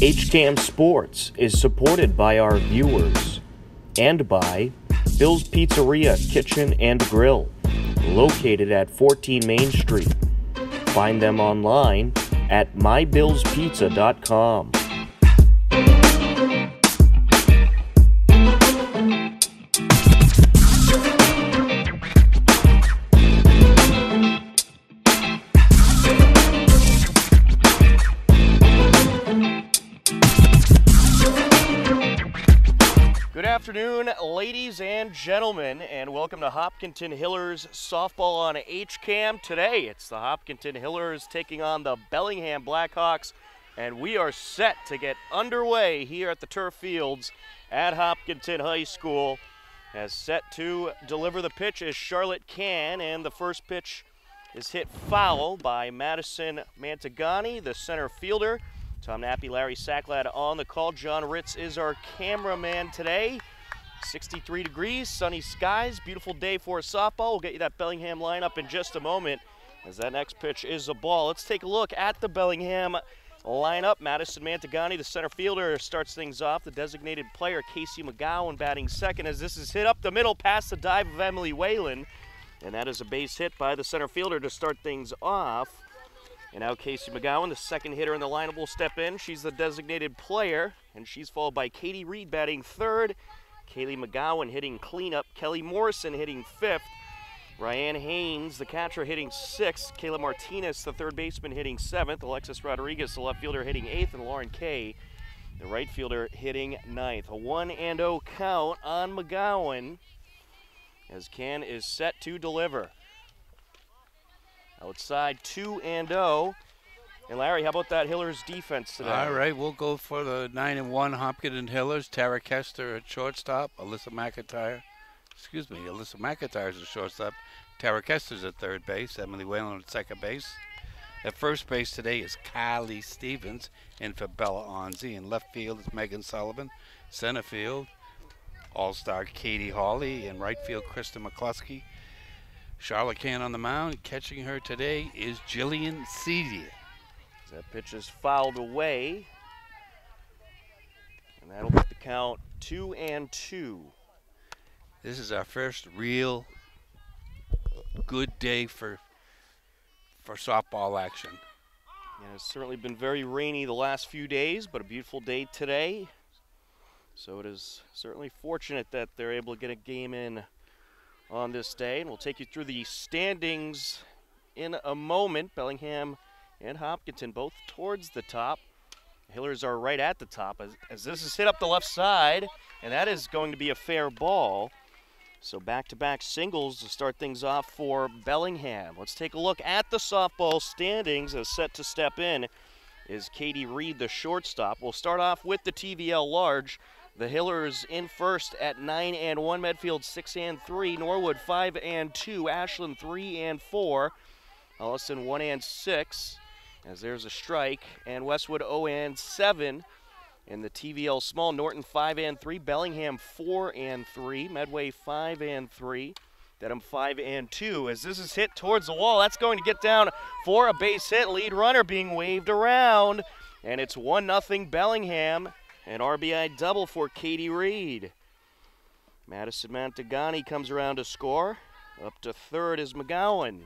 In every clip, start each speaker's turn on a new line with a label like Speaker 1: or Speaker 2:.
Speaker 1: HCAM Sports is supported by our viewers and by Bill's Pizzeria Kitchen and Grill, located at 14 Main Street. Find them online at mybillspizza.com.
Speaker 2: afternoon, ladies and gentlemen, and welcome to Hopkinton Hillers softball on HCAM. Today, it's the Hopkinton Hillers taking on the Bellingham Blackhawks, and we are set to get underway here at the turf fields at Hopkinton High School. As set to deliver the pitch is Charlotte Can, and the first pitch is hit foul by Madison Mantagani, the center fielder. Tom Nappy, Larry Sacklad on the call. John Ritz is our cameraman today. 63 degrees, sunny skies, beautiful day for softball. We'll get you that Bellingham lineup in just a moment as that next pitch is a ball. Let's take a look at the Bellingham lineup. Madison Mantagani, the center fielder, starts things off. The designated player, Casey McGowan, batting second as this is hit up the middle past the dive of Emily Whalen. And that is a base hit by the center fielder to start things off. And now Casey McGowan, the second hitter in the lineup, will step in. She's the designated player, and she's followed by Katie Reed batting third. Kaylee McGowan hitting cleanup. Kelly Morrison hitting fifth. Ryan Haynes, the catcher, hitting sixth. Kayla Martinez, the third baseman, hitting seventh. Alexis Rodriguez, the left fielder, hitting eighth. And Lauren Kay, the right fielder, hitting ninth. A 1 and 0 count on McGowan as Can is set to deliver. Outside 2 and 0. And Larry, how about that Hillers defense today?
Speaker 3: All right, we'll go for the nine and one Hopkinton Hillers. Tara Kester at shortstop. Alyssa McIntyre, excuse me, Alyssa McIntyre's at shortstop. Tara Kester's at third base. Emily Whalen at second base. At first base today is Kylie Stevens, and for Bella Onzi. In left field is Megan Sullivan. Center field, All-Star Katie Hawley. In right field, Krista McCluskey. Charlotte Can on the mound. Catching her today is Jillian Cedia.
Speaker 2: That pitch is fouled away. And that'll put the count two and two.
Speaker 3: This is our first real good day for for softball action.
Speaker 2: It's certainly been very rainy the last few days, but a beautiful day today. So it is certainly fortunate that they're able to get a game in on this day. And we'll take you through the standings in a moment. Bellingham and Hopkinton both towards the top. Hillers are right at the top as, as this is hit up the left side, and that is going to be a fair ball. So back-to-back singles to start things off for Bellingham. Let's take a look at the softball standings as set to step in is Katie Reed, the shortstop. We'll start off with the TVL large. The Hillers in first at 9 and 1, Medfield 6 and 3, Norwood 5 and 2, Ashland 3 and 4, Holliston 1 and 6, as there's a strike, and Westwood 0 and 7. In the TVL small, Norton 5 and 3, Bellingham 4 and 3, Medway 5 and 3, Dedham 5 and 2. As this is hit towards the wall, that's going to get down for a base hit. Lead runner being waved around, and it's 1 0 Bellingham. An RBI double for Katie Reed. Madison Mantagani comes around to score. Up to third is McGowan.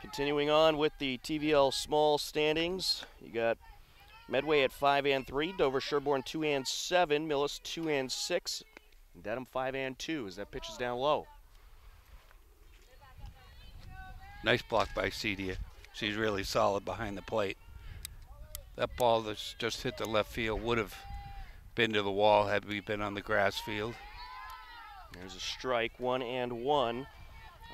Speaker 2: Continuing on with the TVL small standings, you got Medway at 5 and 3, Dover Sherborn 2 and 7, Millis 2 and 6, and Dedham 5 and 2 as that pitch is down low.
Speaker 3: Nice block by Cedia. She's really solid behind the plate. That ball that's just hit the left field would have been to the wall had we been on the grass field.
Speaker 2: There's a strike, one and one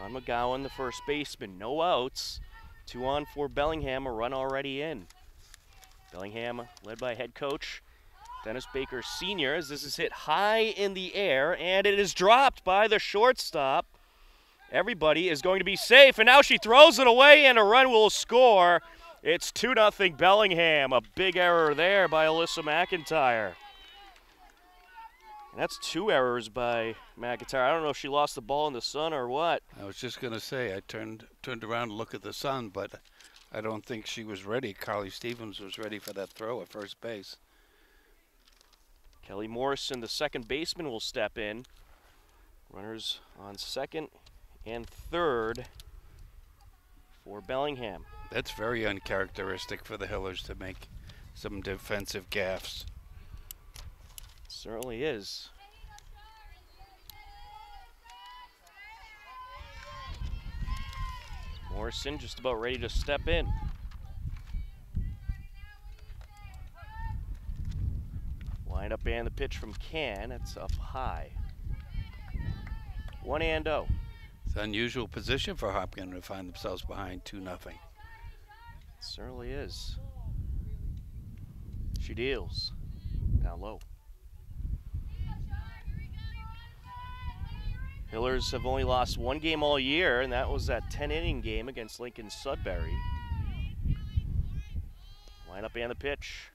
Speaker 2: on McGowan, the first baseman. No outs. Two on for Bellingham, a run already in. Bellingham led by head coach Dennis Baker Sr. as this is hit high in the air and it is dropped by the shortstop. Everybody is going to be safe and now she throws it away and a run will score. It's 2 0 Bellingham. A big error there by Alyssa McIntyre. And that's two errors by McIntyre. I don't know if she lost the ball in the sun or what.
Speaker 3: I was just going to say I turned turned around to look at the sun, but I don't think she was ready. Carly Stevens was ready for that throw at first base.
Speaker 2: Kelly Morrison, the second baseman, will step in. Runners on second and third for Bellingham.
Speaker 3: That's very uncharacteristic for the Hillers to make some defensive gaffes.
Speaker 2: Certainly is. Morrison just about ready to step in. Line up and the pitch from Can. It's up high. One and oh.
Speaker 3: It's an unusual position for Hopkinton find themselves behind 2 nothing.
Speaker 2: certainly is. She deals. Down low. Hillers have only lost one game all year, and that was that 10 inning game against Lincoln Sudbury. Line up and the pitch.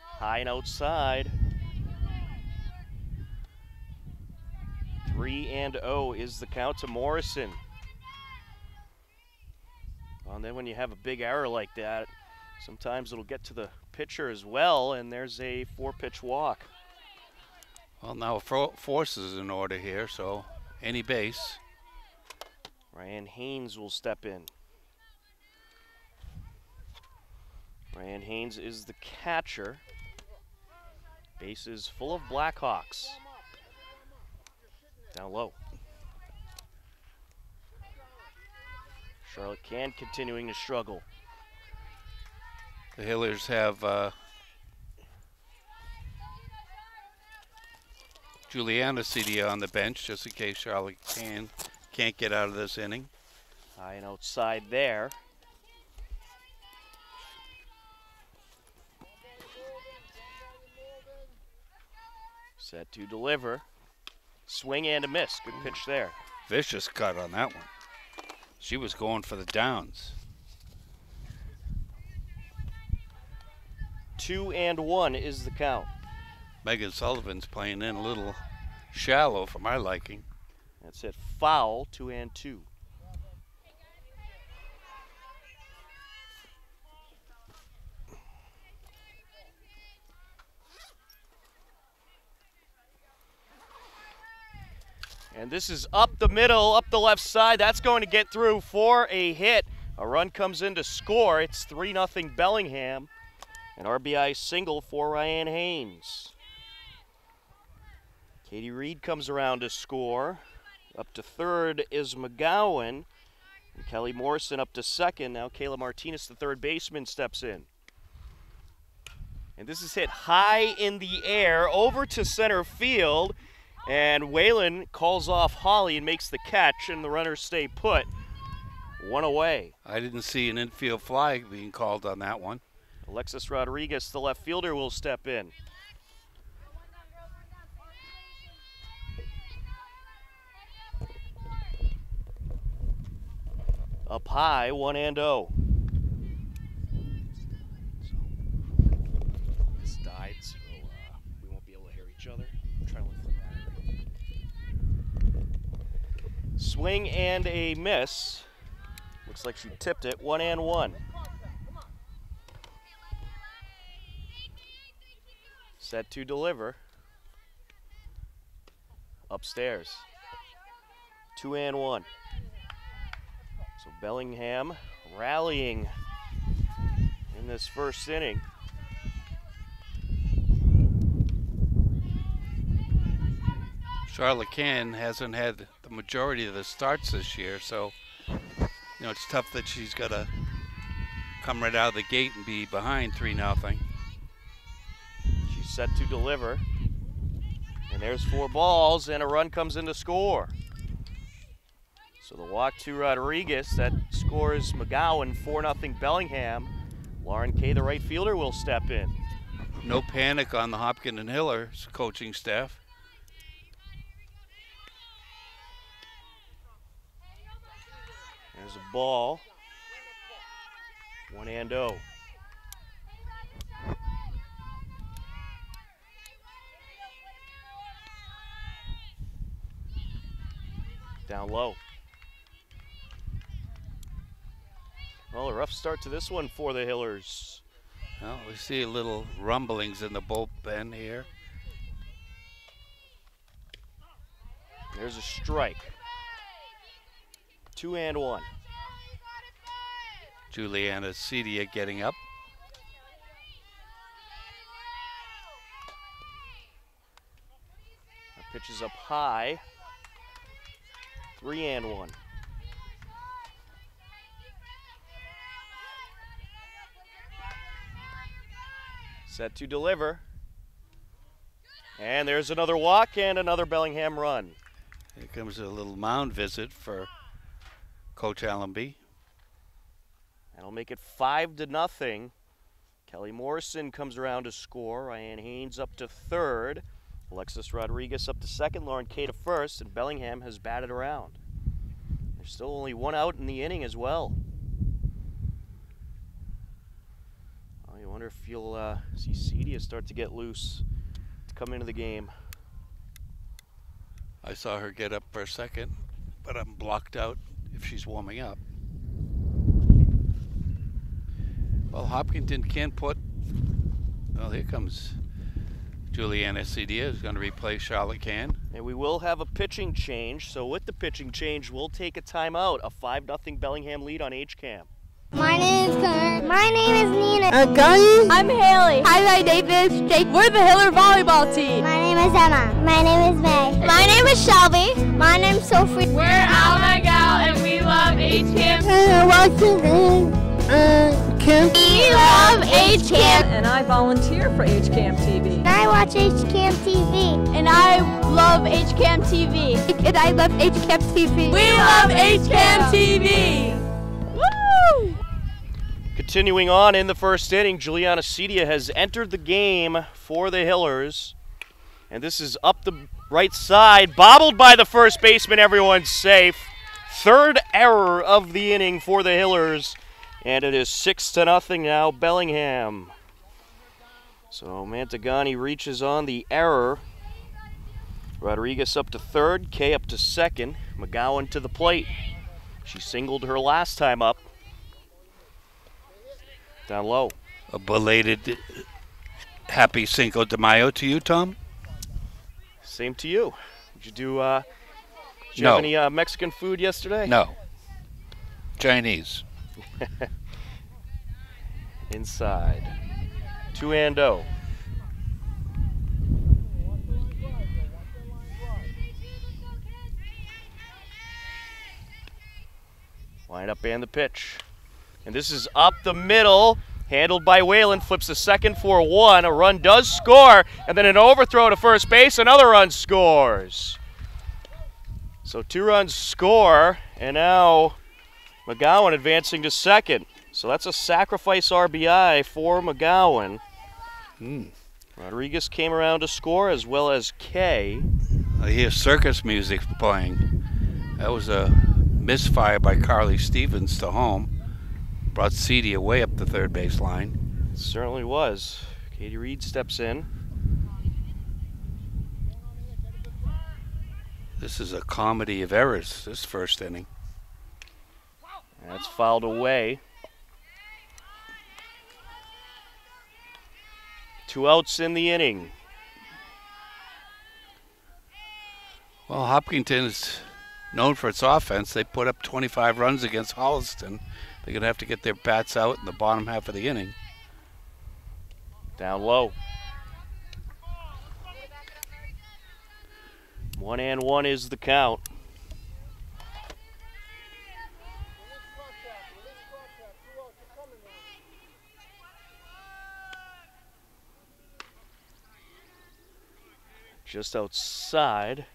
Speaker 2: High and outside. 3 and 0 is the count to Morrison. Well, and then when you have a big error like that, sometimes it'll get to the pitcher as well, and there's a four pitch walk.
Speaker 3: Well, now force is in order here, so any base.
Speaker 2: Ryan Haynes will step in. Ryan Haynes is the catcher. Base is full of Blackhawks. Down low. Charlotte Can continuing to struggle.
Speaker 3: The Hillers have uh, Juliana Cedia on the bench just in case Charlotte can can't get out of this inning.
Speaker 2: High and outside there. Set to deliver. Swing and a miss. Good pitch there.
Speaker 3: Vicious cut on that one. She was going for the downs.
Speaker 2: Two and one is the count.
Speaker 3: Megan Sullivan's playing in a little shallow for my liking.
Speaker 2: That's it. Foul, two and two. And this is up the middle, up the left side. That's going to get through for a hit. A run comes in to score. It's 3 0 Bellingham. An RBI single for Ryan Haynes. Katie Reed comes around to score. Up to third is McGowan. And Kelly Morrison up to second. Now Kayla Martinez, the third baseman, steps in. And this is hit high in the air over to center field. And Whalen calls off Holly and makes the catch, and the runners stay put. One away.
Speaker 3: I didn't see an infield fly being called on that one.
Speaker 2: Alexis Rodriguez, the left fielder, will step in. Up high, 1 and 0.
Speaker 4: This died, so uh, we won't be able to hear each other. I'm trying to look for.
Speaker 2: Swing and a miss. Looks like she tipped it, 1 and 1. Set to deliver. Upstairs. Two and one. So Bellingham rallying in this first inning.
Speaker 3: Charlotte Can hasn't had the majority of the starts this year, so you know it's tough that she's got to come right out of the gate and be behind three nothing She's
Speaker 2: set to deliver. And there's four balls, and a run comes in to score. So the walk to Rodriguez that scores McGowan 4 0 Bellingham. Lauren Kay, the right fielder, will step in.
Speaker 3: No panic on the Hopkinton Hillers coaching staff.
Speaker 2: There's a ball. One and oh. Down low. Well, a rough start to this one for the Hillers.
Speaker 3: Well, we see a little rumblings in the bullpen here.
Speaker 2: There's a strike. Two and one.
Speaker 3: Juliana Cedia getting up.
Speaker 2: Pitch is up high. Three and one. Set to deliver. And there's another walk and another Bellingham run.
Speaker 3: Here comes a little mound visit for Coach Allenby.
Speaker 2: That'll make it five to nothing. Kelly Morrison comes around to score. Ryan Haynes up to third. Alexis Rodriguez up to second. Lauren Kay to first. And Bellingham has batted around. There's still only one out in the inning as well. Oh, you wonder if you'll uh, see Cedia start to get loose to come into the game.
Speaker 3: I saw her get up for a second, but I'm blocked out if she's warming up. Well, Hopkinton can put. Well, here comes Juliana Cedia, who's going to replace Charlotte Can.
Speaker 2: And we will have a pitching change. So with the pitching change, we'll take a timeout. A 5 0 Bellingham lead on HCAM.
Speaker 5: My name is Connor. My name is Nina.
Speaker 6: Uh, Gunny.
Speaker 7: I'm Haley.
Speaker 6: Hi, my name is Jake.
Speaker 7: We're the Hiller volleyball team.
Speaker 5: My name is Emma. My name is May.
Speaker 7: My name is Shelby.
Speaker 5: My name's Sophie.
Speaker 8: We're Alma Gal and we love HCAM.
Speaker 6: And watching uh, camp.
Speaker 7: We love HCAM.
Speaker 9: And I volunteer for HCAM TV.
Speaker 5: And I watch HCAM TV.
Speaker 7: And I love HCAM TV.
Speaker 6: And I love HCAM TV.
Speaker 7: We love HCAM TV.
Speaker 2: Continuing on in the first inning, Juliana Cedia has entered the game for the Hillers. And this is up the right side, bobbled by the first baseman. Everyone's safe. Third error of the inning for the Hillers. And it is six to nothing now, Bellingham. So Mantagani reaches on the error. Rodriguez up to third, Kay up to second, McGowan to the plate. She singled her last time up. Down low.
Speaker 3: A belated happy Cinco de Mayo to you, Tom.
Speaker 2: Same to you. Did you do? Uh, did you
Speaker 3: No.
Speaker 2: have any uh, Mexican food yesterday?
Speaker 3: No. Chinese.
Speaker 2: Inside. Two and oh. Line up and the pitch. And this is up the middle. Handled by Whalen, flips the second for one. A run does score, and then an overthrow to first base. Another run scores. So two runs score, and now McGowan advancing to second. So that's a sacrifice RBI for McGowan.
Speaker 3: Hmm.
Speaker 2: Rodriguez came around to score as well as Kay.
Speaker 3: I hear circus music playing. That was a misfire by Carly Stevens to home. Brought Cedia way up the third base line.
Speaker 2: Certainly was. Katie Reed steps in.
Speaker 3: This is a comedy of errors, this first inning.
Speaker 2: That's fouled away. Two outs in the inning.
Speaker 3: Well, Hopkinton is known for its offense. They put up 25 runs against Holliston. They're going to have to get their bats out in the bottom half of the inning.
Speaker 2: Down low. One and one is the count. Just outside.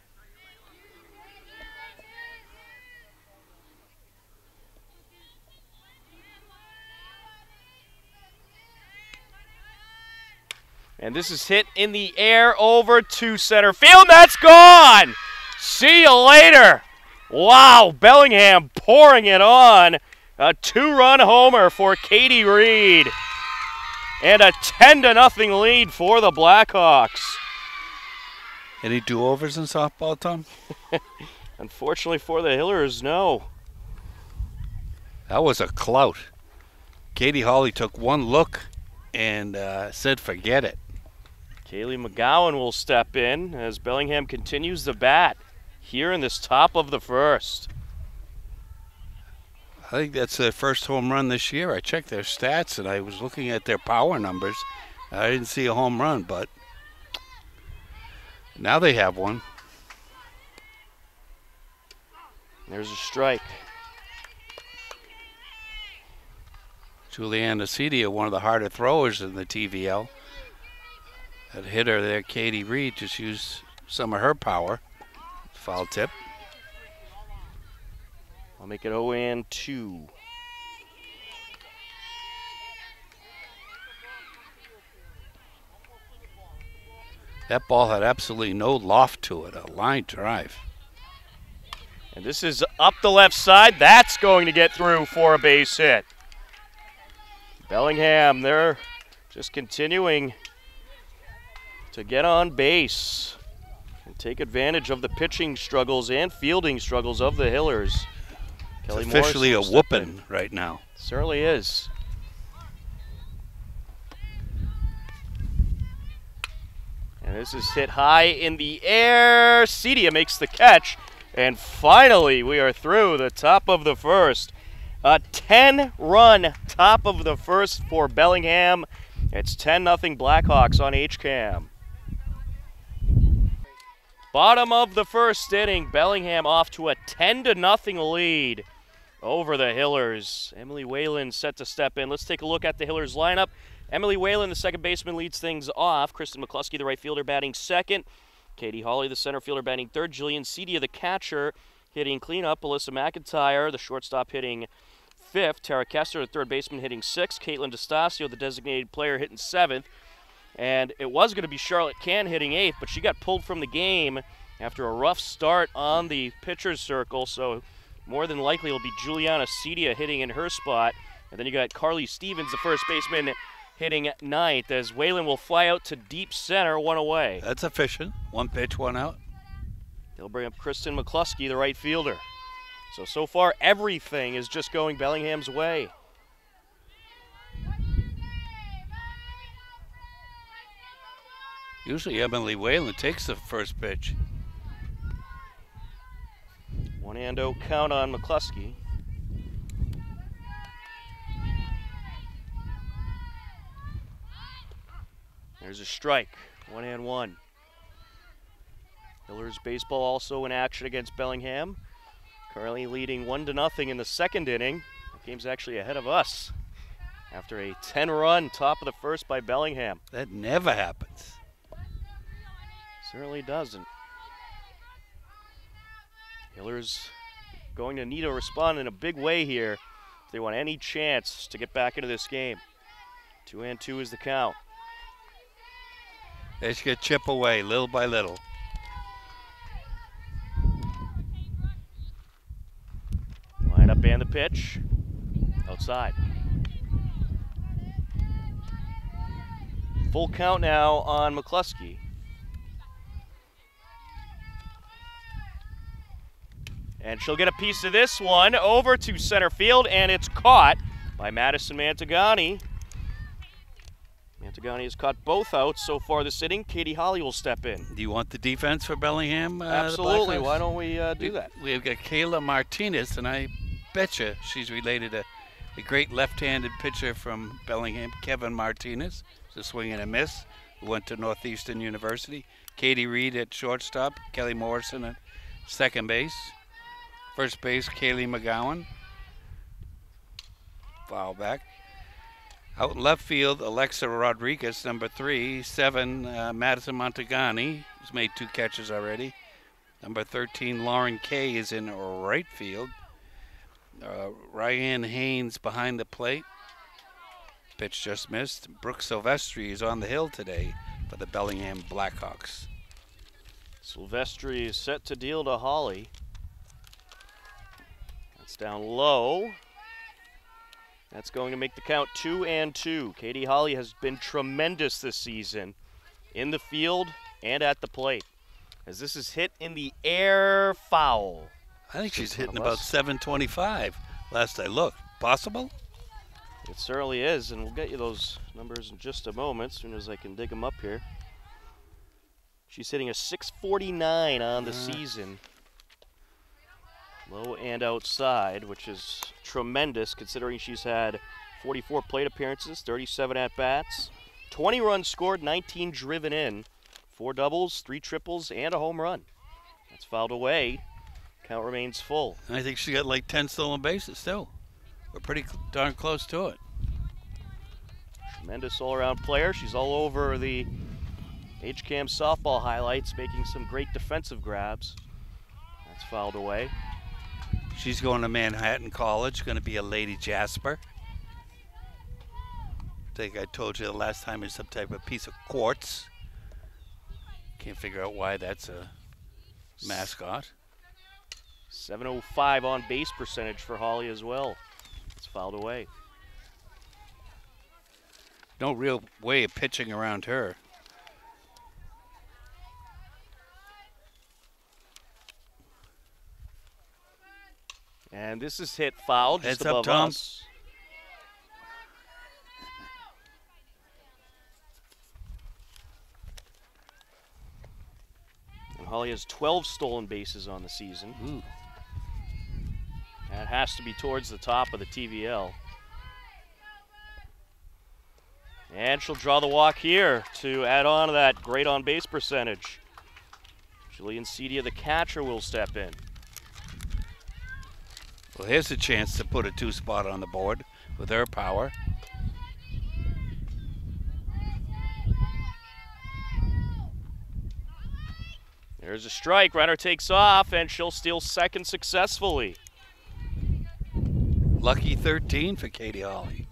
Speaker 2: And this is hit in the air over to center field. That's gone. See you later. Wow, Bellingham pouring it on. A two-run homer for Katie Reed. And a 10 to nothing lead for the Blackhawks.
Speaker 3: Any do-overs in softball, Tom?
Speaker 2: Unfortunately for the Hillers, no.
Speaker 3: That was a clout. Katie Holly took one look and uh, said, forget it.
Speaker 2: Kaylee McGowan will step in as Bellingham continues the bat here in this top of the first.
Speaker 3: I think that's their first home run this year. I checked their stats and I was looking at their power numbers. I didn't see a home run, but now they have one.
Speaker 2: There's a strike.
Speaker 3: Juliana Cedia, one of the harder throwers in the TVL. That hitter there, Katie Reed, just used some of her power. Foul tip.
Speaker 2: I'll make it 0 and 2.
Speaker 3: That ball had absolutely no loft to it, a line drive.
Speaker 2: And this is up the left side. That's going to get through for a base hit. Bellingham, they're just continuing to get on base and take advantage of the pitching struggles and fielding struggles of the Hillers.
Speaker 3: Kelly it's officially a whooping right now.
Speaker 2: Certainly is. And this is hit high in the air. Cedia makes the catch. And finally, we are through the top of the first. A 10 run top of the first for Bellingham. It's 10 0 Blackhawks on HCAM. Bottom of the first inning, Bellingham off to a 10 0 lead over the Hillers. Emily Whalen set to step in. Let's take a look at the Hillers lineup. Emily Whalen, the second baseman, leads things off. Kristen McCluskey, the right fielder, batting second. Katie Holly, the center fielder, batting third. Jillian Cedia, the catcher, hitting cleanup. Alyssa McIntyre, the shortstop, hitting fifth. Tara Kester, the third baseman, hitting sixth. Caitlin DeStasio, the designated player, hitting seventh. And it was going to be Charlotte Can hitting eighth, but she got pulled from the game after a rough start on the pitcher's circle. So more than likely it'll be Juliana Cedia hitting in her spot. And then you got Carly Stevens, the first baseman, hitting ninth as Whalen will fly out to deep center, one away.
Speaker 3: That's efficient. One pitch, one out.
Speaker 2: They'll bring up Kristen McCluskey, the right fielder. So, so far, everything is just going Bellingham's way.
Speaker 3: Usually Emily Whalen takes the first pitch.
Speaker 2: One and oh count on McCluskey. There's a strike. One and one. Hillers baseball also in action against Bellingham. Currently leading one to nothing in the second inning. The game's actually ahead of us after a 10-run top of the first by Bellingham.
Speaker 3: That never happens.
Speaker 2: Certainly doesn't. Hillers going to need to respond in a big way here if they want any chance to get back into this game. Two and two is the count.
Speaker 3: They should get chip away little by little.
Speaker 2: Line up and the pitch. Outside. Full count now on McCluskey. And she'll get a piece of this one over to center field, and it's caught by Madison Mantagani. Mantagani has caught both outs so far this inning. Katie Holly will step in.
Speaker 3: Do you want the defense for Bellingham? Uh,
Speaker 2: Absolutely. Why don't we uh, do
Speaker 3: we,
Speaker 2: that?
Speaker 3: We've got Kayla Martinez, and I betcha she's related to the great left-handed pitcher from Bellingham, Kevin Martinez. It's a swing and a miss. Who went to Northeastern University. Katie Reed at shortstop. Kelly Morrison at second base. First base, Kaylee McGowan. Foul back. Out in left field, Alexa Rodriguez, number three. Seven, uh, Madison Montagani, who's made two catches already. Number 13, Lauren Kay is in right field. Uh, Ryan Haynes behind the plate. Pitch just missed. Brooke Silvestri is on the hill today for the Bellingham Blackhawks.
Speaker 2: Silvestri is set to deal to Holly. Down low. That's going to make the count two and two. Katie Holly has been tremendous this season in the field and at the plate. As this is hit in the air foul.
Speaker 3: I think she's hitting about 725 last I looked. Possible?
Speaker 2: It certainly is, and we'll get you those numbers in just a moment, as soon as I can dig them up here. She's hitting a 649 on the uh, season. Low and outside, which is tremendous considering she's had 44 plate appearances, 37 at bats, 20 runs scored, 19 driven in, four doubles, three triples, and a home run. That's fouled away. Count remains full.
Speaker 3: And I think she got like 10 stolen bases, too. We're pretty darn close to it.
Speaker 2: Tremendous all around player. She's all over the HCAM softball highlights, making some great defensive grabs. That's fouled away.
Speaker 3: She's going to Manhattan College, going to be a Lady Jasper. I think I told you the last time it's some type of piece of quartz. Can't figure out why that's a mascot.
Speaker 2: 705 on base percentage for Holly as well. It's fouled away.
Speaker 3: No real way of pitching around her.
Speaker 2: And this is hit foul just
Speaker 3: Heads up,
Speaker 2: above
Speaker 3: Tom.
Speaker 2: us. And Holly has 12 stolen bases on the season.
Speaker 3: Ooh.
Speaker 2: That has to be towards the top of the TVL. And she'll draw the walk here to add on to that great on base percentage. Jillian Cedia, the catcher, will step in.
Speaker 3: Well, here's a chance to put a two spot on the board with her power.
Speaker 2: There's a strike. Runner takes off, and she'll steal second successfully.
Speaker 3: Lucky 13 for Katie Holly.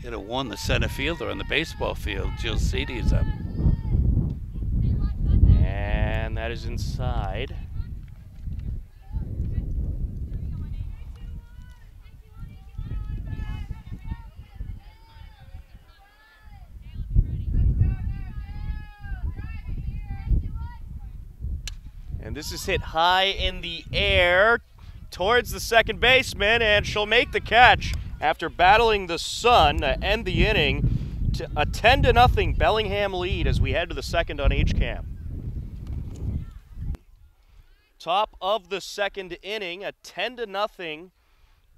Speaker 3: Hit a one the center fielder on the baseball field. Jill Seedy is up.
Speaker 2: And that is inside. And this is hit high in the air towards the second baseman, and she'll make the catch after battling the sun to end the inning to a 10 to nothing Bellingham lead as we head to the second on HCAM. Top of the second inning, a 10 to nothing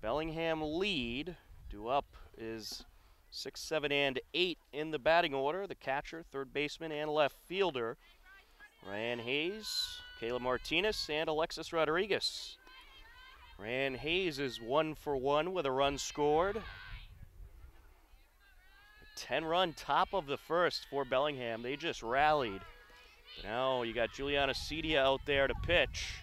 Speaker 2: Bellingham lead. Due up is six, seven, and eight in the batting order. The catcher, third baseman, and left fielder. Ryan Hayes, Kayla Martinez, and Alexis Rodriguez. Ryan Hayes is one for one with a run scored. A 10 run top of the first for Bellingham. They just rallied. Now you got Juliana Cedia out there to pitch.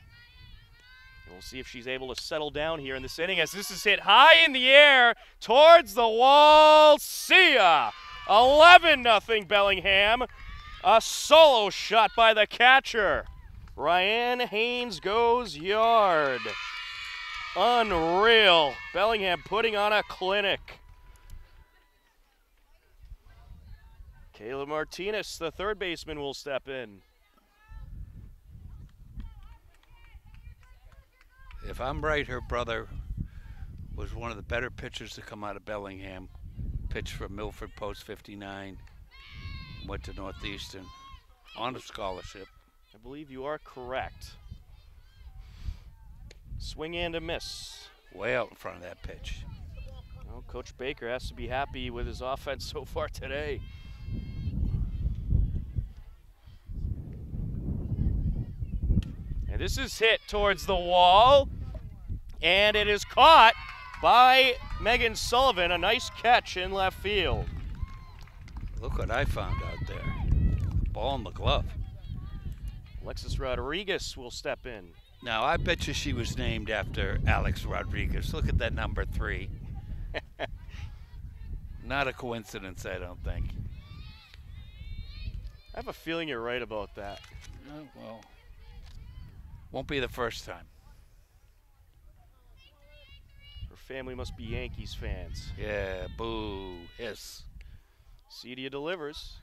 Speaker 2: We'll see if she's able to settle down here in this inning as this is hit high in the air towards the wall. See ya! 11 0 Bellingham. A solo shot by the catcher. Ryan Haynes goes yard. Unreal. Bellingham putting on a clinic. Kayla Martinez, the third baseman, will step in.
Speaker 3: If I'm right, her brother was one of the better pitchers to come out of Bellingham. Pitched for Milford Post 59. Went to Northeastern on a scholarship.
Speaker 2: I believe you are correct. Swing and a miss.
Speaker 3: Way out in front of that pitch.
Speaker 2: Well, Coach Baker has to be happy with his offense so far today. And this is hit towards the wall, and it is caught by Megan Sullivan. A nice catch in left field.
Speaker 3: Look what I found out there. Ball in the glove.
Speaker 2: Alexis Rodriguez will step in.
Speaker 3: Now, I bet you she was named after Alex Rodriguez. Look at that number three. Not a coincidence, I don't think.
Speaker 2: I have a feeling you're right about that.
Speaker 3: Oh, well, won't be the first time.
Speaker 2: Her family must be Yankees fans.
Speaker 3: Yeah, boo, hiss.
Speaker 2: Cedia delivers.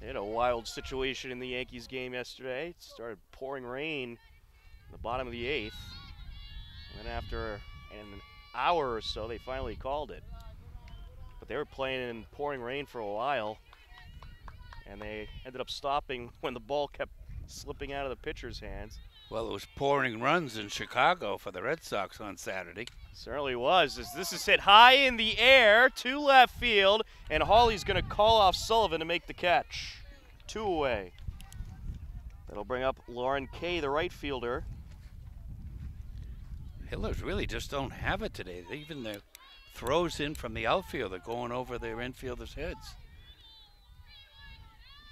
Speaker 2: They had a wild situation in the Yankees game yesterday. It started pouring rain in the bottom of the eighth. And then after an hour or so, they finally called it. But they were playing in pouring rain for a while, and they ended up stopping when the ball kept slipping out of the pitcher's hands.
Speaker 3: Well, it was pouring runs in Chicago for the Red Sox on Saturday.
Speaker 2: Certainly was. As this is hit high in the air to left field, and Hawley's going to call off Sullivan to make the catch. Two away. That'll bring up Lauren Kay, the right fielder.
Speaker 3: Hillers really just don't have it today. Even the throws in from the outfield are going over their infielders' heads.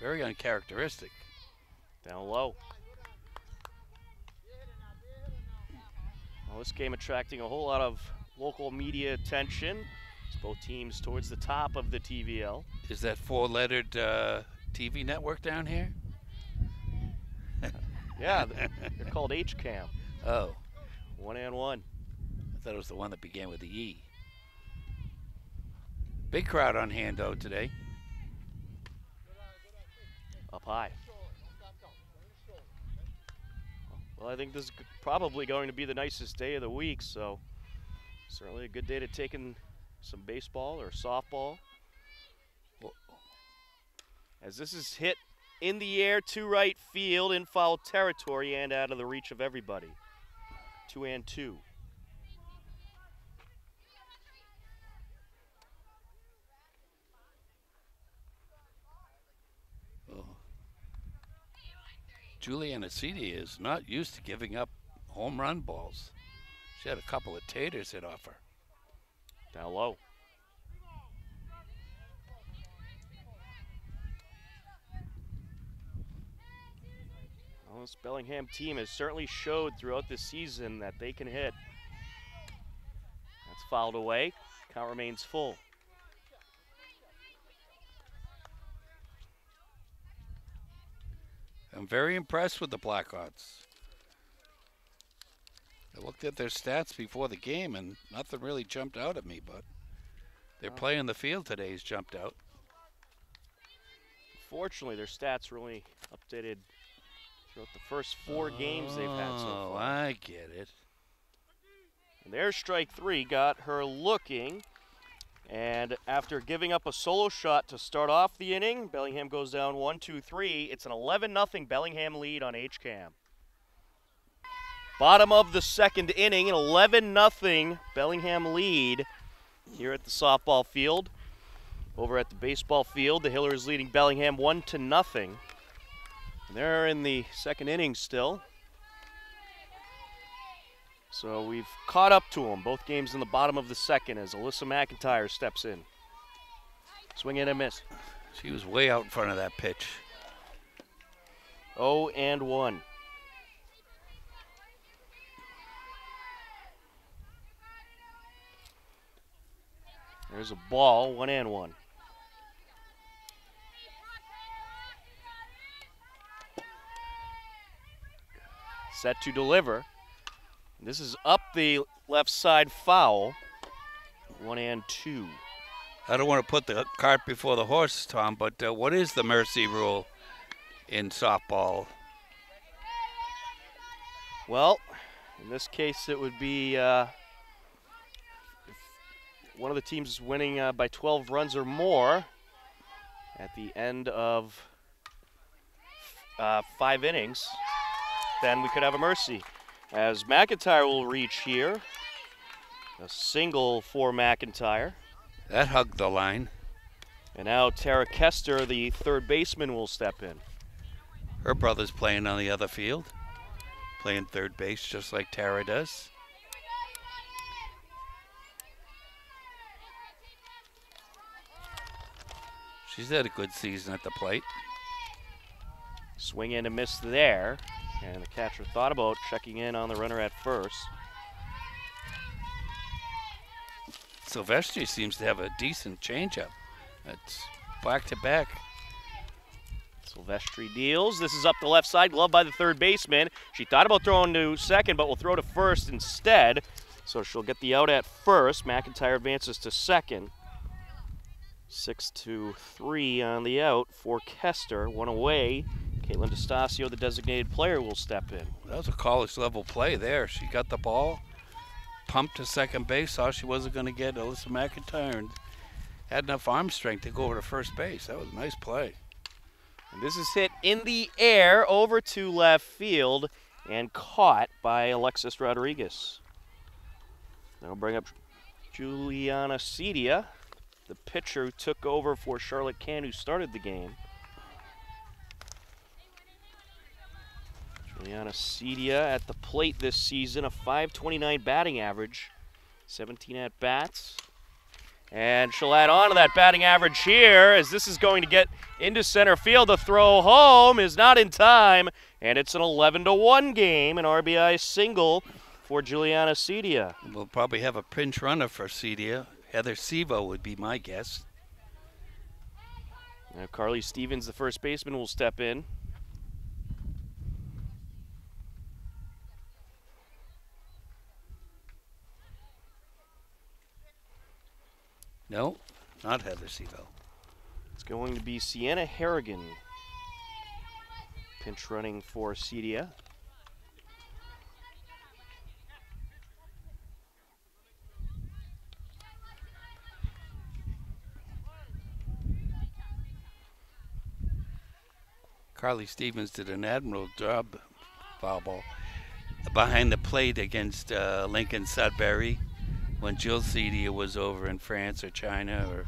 Speaker 3: Very uncharacteristic.
Speaker 2: Down low. Well, this game attracting a whole lot of local media attention. It's both teams towards the top of the TVL.
Speaker 3: Is that four-lettered uh, TV network down here?
Speaker 2: yeah, they're called HCAM.
Speaker 3: Oh.
Speaker 2: One and one.
Speaker 3: I thought it was the one that began with the E. Big crowd on hand, though, today.
Speaker 2: Up high. Well, I think this is probably going to be the nicest day of the week, so certainly a good day to take in some baseball or softball. As this is hit in the air to right field in foul territory and out of the reach of everybody. Two and two.
Speaker 3: Juliana Cedia is not used to giving up home run balls. She had a couple of taters hit off her.
Speaker 2: Down low. Well, this Bellingham team has certainly showed throughout this season that they can hit. That's fouled away. Count remains full.
Speaker 3: I'm very impressed with the Blackhawks. I looked at their stats before the game and nothing really jumped out at me, but their play in the field today has jumped out.
Speaker 2: Fortunately, their stats were only updated throughout the first four games they've had so
Speaker 3: Oh,
Speaker 2: far.
Speaker 3: I get it.
Speaker 2: And their strike three got her looking. And after giving up a solo shot to start off the inning, Bellingham goes down one, two, three. It's an 11 0 Bellingham lead on HCAM. Bottom of the second inning, an 11 0 Bellingham lead here at the softball field. Over at the baseball field, the Hillers leading Bellingham one to nothing. They're in the second inning still. So we've caught up to them. Both games in the bottom of the second as Alyssa McIntyre steps in. Swing and a miss.
Speaker 3: She was way out in front of that pitch.
Speaker 2: 0 and 1. There's a ball, 1 and 1. Set to deliver. This is up the left side foul. 1 and 2.
Speaker 3: I don't want to put the cart before the horse, Tom, but uh, what is the mercy rule in softball?
Speaker 2: Well, in this case, it would be uh, if one of the teams is winning uh, by 12 runs or more at the end of uh, five innings, then we could have a mercy. As McIntyre will reach here, a single for McIntyre.
Speaker 3: That hugged the line.
Speaker 2: And now Tara Kester, the third baseman, will step in.
Speaker 3: Her brother's playing on the other field, playing third base just like Tara does. She's had a good season at the plate.
Speaker 2: Swing and a miss there. And the catcher thought about checking in on the runner at first.
Speaker 3: Silvestri seems to have a decent changeup. That's back to back.
Speaker 2: Silvestri deals. This is up the left side, glove by the third baseman. She thought about throwing to second, but will throw to first instead. So she'll get the out at first. McIntyre advances to second. Six to three on the out for Kester. One away. Caitlin DeStasio, the designated player, will step in.
Speaker 3: That was a college level play there. She got the ball, pumped to second base, saw she wasn't going to get Alyssa McIntyre, and had enough arm strength to go over to first base. That was a nice play.
Speaker 2: And this is hit in the air over to left field and caught by Alexis Rodriguez. That'll bring up Juliana Cedia, the pitcher who took over for Charlotte Can, who started the game. Juliana Cedia at the plate this season, a 529 batting average, 17 at bats. And she'll add on to that batting average here as this is going to get into center field. The throw home is not in time, and it's an 11 to 1 game, an RBI single for Juliana Cedia.
Speaker 3: We'll probably have a pinch runner for Cedia. Heather Sevo would be my guess.
Speaker 2: Now Carly Stevens, the first baseman, will step in.
Speaker 3: No, not Heather Sevo.
Speaker 2: It's going to be Sienna Harrigan. Pinch running for Cedia.
Speaker 3: Carly Stevens did an admirable job, foul ball, behind the plate against uh, Lincoln Sudbury when Jill Cedia was over in France or China or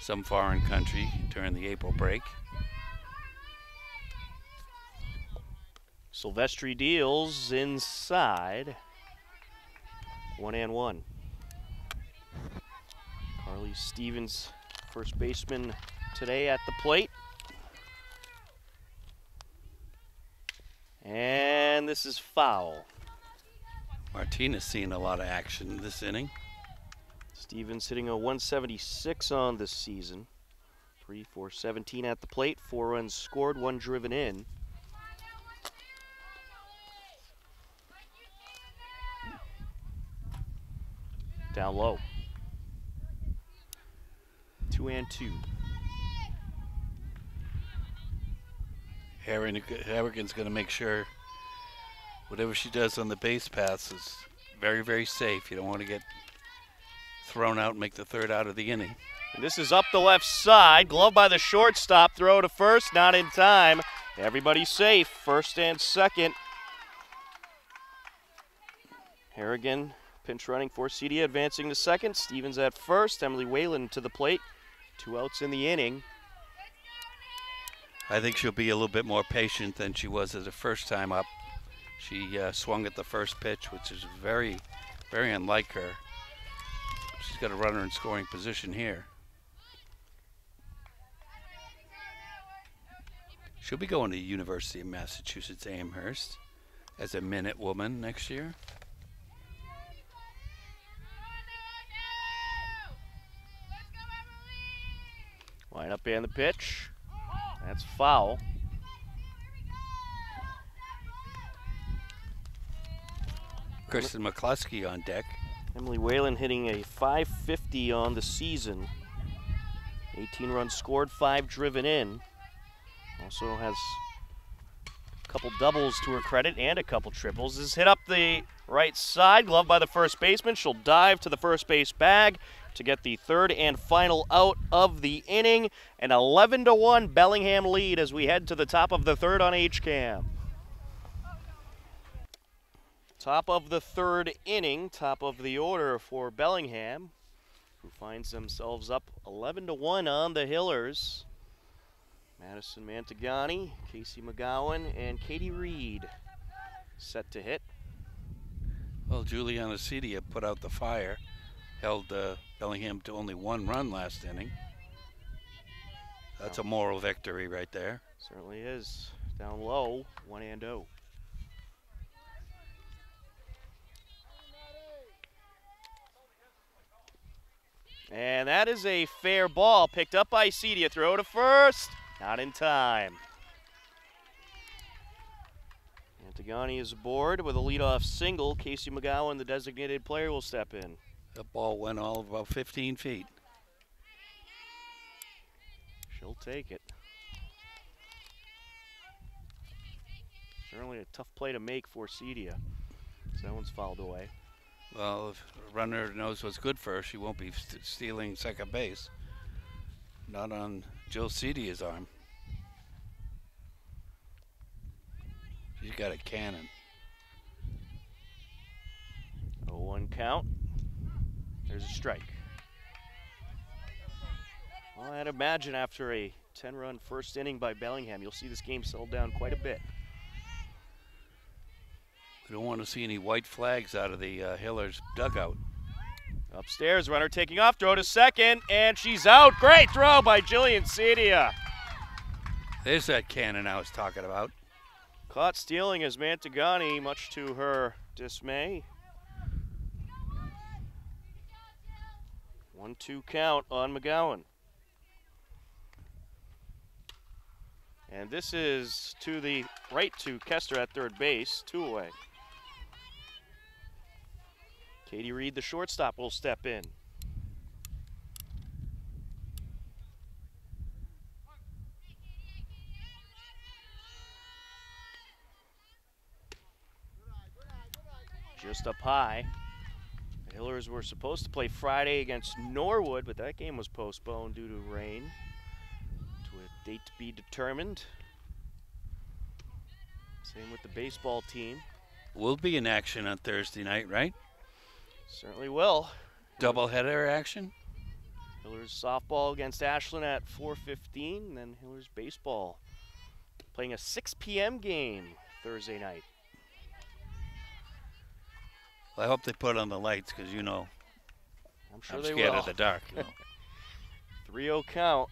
Speaker 3: some foreign country during the April break.
Speaker 2: Silvestri deals inside. One and one. Carly Stevens, first baseman today at the plate. And this is foul.
Speaker 3: Martinez seeing a lot of action this inning.
Speaker 2: Stevens hitting a 176 on this season. 3 for 17 at the plate, four runs scored, one driven in. Down low. Two and two.
Speaker 3: Harrigan's going to make sure whatever she does on the base paths is very, very safe. You don't want to get thrown out and make the third out of the inning.
Speaker 2: And this is up the left side. Glove by the shortstop. Throw to first. Not in time. Everybody's safe. First and second. Harrigan pinch running for Cedia, advancing to second. Stevens at first. Emily Whalen to the plate. Two outs in the inning.
Speaker 3: I think she'll be a little bit more patient than she was at the first time up. She uh, swung at the first pitch, which is very, very unlike her. She's got a runner in scoring position here. She'll be going to the University of Massachusetts Amherst as a minute woman next year.
Speaker 2: Line up and the pitch. That's foul.
Speaker 3: Kristen McCluskey on deck.
Speaker 2: Emily Whalen hitting a 550 on the season. 18 runs scored, five driven in. Also has a couple doubles to her credit and a couple triples. This is hit up the right side, glove by the first baseman. She'll dive to the first base bag to get the third and final out of the inning. An 11 to 1 Bellingham lead as we head to the top of the third on HCAM. Top of the third inning, top of the order for Bellingham, who finds themselves up 11 to 1 on the Hillers. Madison Mantagani, Casey McGowan, and Katie Reed set to hit.
Speaker 3: Well, Juliana Cedia put out the fire, held uh, Bellingham to only one run last inning. That's a moral victory right there.
Speaker 2: Certainly is. Down low, 1 and 0. And that is a fair ball picked up by Cedia. Throw to first. Not in time. Mantagani is aboard with a leadoff single. Casey McGowan, the designated player, will step in.
Speaker 3: The ball went all of about 15 feet.
Speaker 2: She'll take it. Certainly a tough play to make for Cedia. So that one's fouled away.
Speaker 3: Well, if a runner knows what's good for her, she won't be st- stealing second base. Not on Jill Cedia's arm. She's got a cannon.
Speaker 2: A one count. There's a strike. Well, I'd imagine after a 10 run first inning by Bellingham, you'll see this game settle down quite a bit.
Speaker 3: We don't want to see any white flags out of the uh, Hillers dugout.
Speaker 2: Upstairs, runner taking off, throw to second, and she's out. Great throw by Jillian Cedia.
Speaker 3: There's that cannon I was talking about.
Speaker 2: Caught stealing is Mantagani, much to her dismay. One two count on McGowan. And this is to the right to Kester at third base, two away. Katie Reed, the shortstop, will step in. Just up high. The Hillers were supposed to play Friday against Norwood, but that game was postponed due to rain. To a date to be determined. Same with the baseball team.
Speaker 3: We'll be in action on Thursday night, right?
Speaker 2: Certainly will.
Speaker 3: Doubleheader action?
Speaker 2: Hillers softball against Ashland at 4:15, then Hillers baseball playing a 6 p.m. game Thursday night.
Speaker 3: Well, I hope they put on the lights because you know
Speaker 2: I'm sure
Speaker 3: I'm
Speaker 2: they
Speaker 3: scared
Speaker 2: will.
Speaker 3: of the dark. You know.
Speaker 2: 3-0 count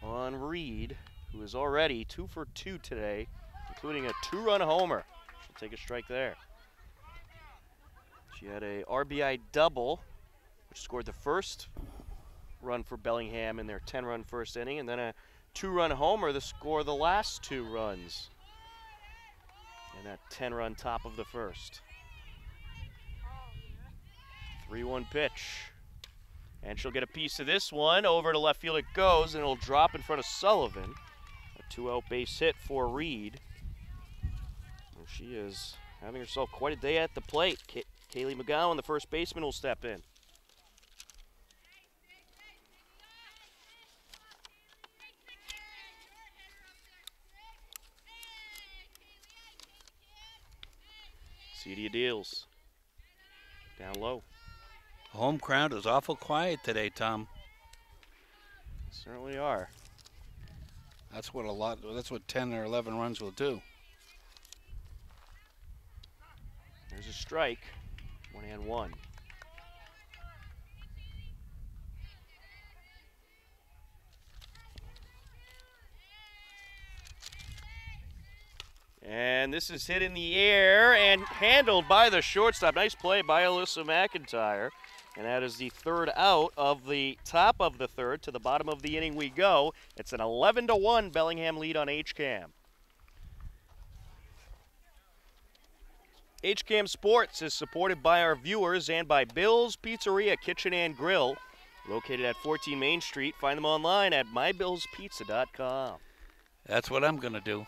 Speaker 2: on Reed, who is already two for two today, including a two-run homer. She'll take a strike there. She had a RBI double, which scored the first run for Bellingham in their 10-run first inning, and then a two-run homer to score the last two runs in that 10-run top of the first. 3-1 pitch. And she'll get a piece of this one. Over to left field it goes, and it'll drop in front of Sullivan. A two out base hit for Reed. And she is having herself quite a day at the plate. Ka- Kaylee McGowan, the first baseman, will step in. Cedia deals. Down low.
Speaker 3: Home crowd is awful quiet today, Tom.
Speaker 2: Certainly are.
Speaker 3: That's what a lot. That's what 10 or 11 runs will do.
Speaker 2: There's a strike. One and one. And this is hit in the air and handled by the shortstop. Nice play by Alyssa McIntyre. And that is the third out of the top of the third. To the bottom of the inning we go. It's an 11 to 1 Bellingham lead on HCAM. HCAM Sports is supported by our viewers and by Bill's Pizzeria Kitchen and Grill, located at 14 Main Street. Find them online at mybillspizza.com.
Speaker 3: That's what I'm going to do.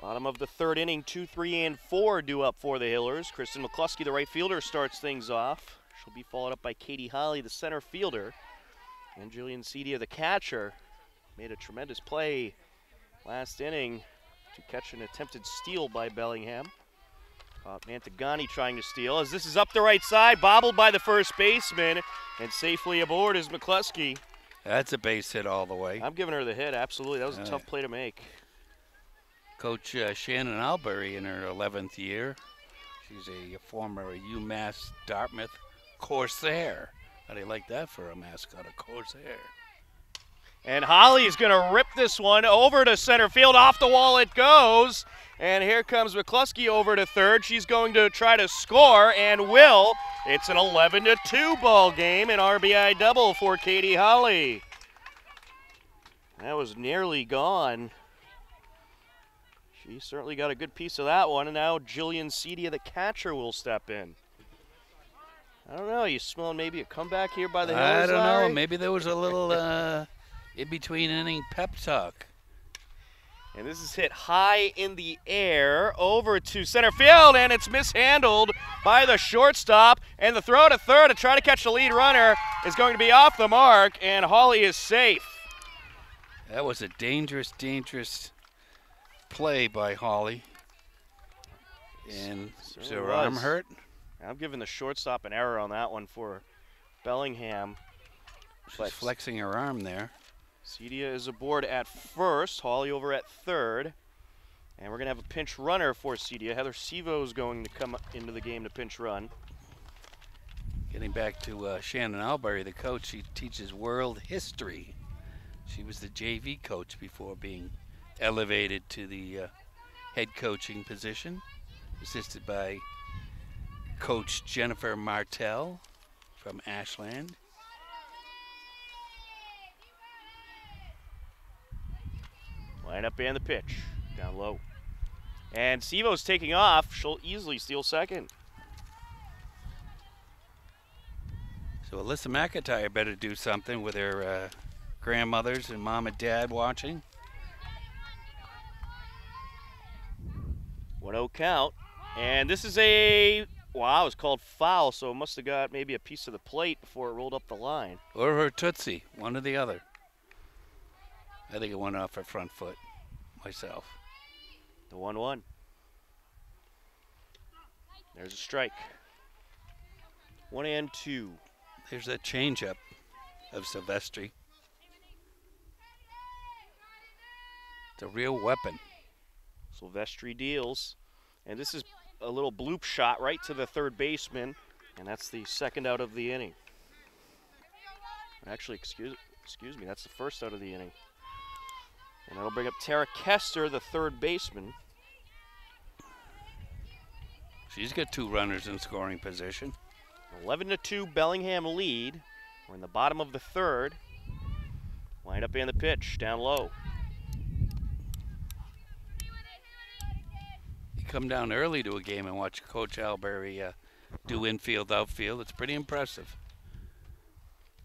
Speaker 2: Bottom of the third inning, two, three, and four due up for the Hillers. Kristen McCluskey, the right fielder, starts things off. She'll be followed up by Katie Holly, the center fielder. And Jillian Cedia, the catcher, made a tremendous play last inning to catch an attempted steal by Bellingham. Caught Mantagani trying to steal as this is up the right side, bobbled by the first baseman, and safely aboard is McCluskey.
Speaker 3: That's a base hit all the way.
Speaker 2: I'm giving her the hit, absolutely. That was a tough
Speaker 3: right.
Speaker 2: play to make.
Speaker 3: Coach uh, Shannon Albury in her 11th year. She's a former UMass Dartmouth Corsair. How do you like that for a mascot, a Corsair?
Speaker 2: And Holly is going to rip this one over to center field. Off the wall it goes. And here comes McCluskey over to third. She's going to try to score and will. It's an 11 to 2 ball game, an RBI double for Katie Holly. That was nearly gone. She certainly got a good piece of that one. And now Jillian Cedia, the catcher, will step in. I don't know. You smelling maybe a comeback here by the Hillers?
Speaker 3: I don't know. Maybe there was a little uh, in between inning pep talk.
Speaker 2: And this is hit high in the air over to center field, and it's mishandled by the shortstop. And the throw to third to try to catch the lead runner is going to be off the mark, and Hawley is safe.
Speaker 3: That was a dangerous, dangerous play by Hawley. And is
Speaker 2: Certainly
Speaker 3: her arm hurt?
Speaker 2: I'm giving the shortstop an error on that one for Bellingham.
Speaker 3: She's
Speaker 2: But-
Speaker 3: flexing her arm there.
Speaker 2: Cedia is aboard at first, Holly over at third. And we're going to have a pinch runner for Cedia. Heather Sevo is going to come into the game to pinch run.
Speaker 3: Getting back to uh, Shannon Albury, the coach, she teaches world history. She was the JV coach before being elevated to the uh, head coaching position, assisted by Coach Jennifer Martell from Ashland.
Speaker 2: Line up and the pitch. Down low. And Sevo's taking off. She'll easily steal second.
Speaker 3: So Alyssa McIntyre better do something with her uh, grandmothers and mom and dad watching.
Speaker 2: 1 0 count. And this is a. Wow, it's called foul, so it must have got maybe a piece of the plate before it rolled up the line.
Speaker 3: Or her Tootsie, one or the other. I think it went off her front foot myself.
Speaker 2: The 1 1. There's a strike. One and two.
Speaker 3: There's that changeup of Silvestri. It's a real weapon.
Speaker 2: Silvestri deals. And this is a little bloop shot right to the third baseman. And that's the second out of the inning. Actually, excuse excuse me, that's the first out of the inning. And that'll bring up Tara Kester, the third baseman.
Speaker 3: She's got two runners in scoring position.
Speaker 2: 11 to 2 Bellingham lead. We're in the bottom of the third. Line up and the pitch down low.
Speaker 3: You come down early to a game and watch Coach Albury uh, do infield, outfield. It's pretty impressive.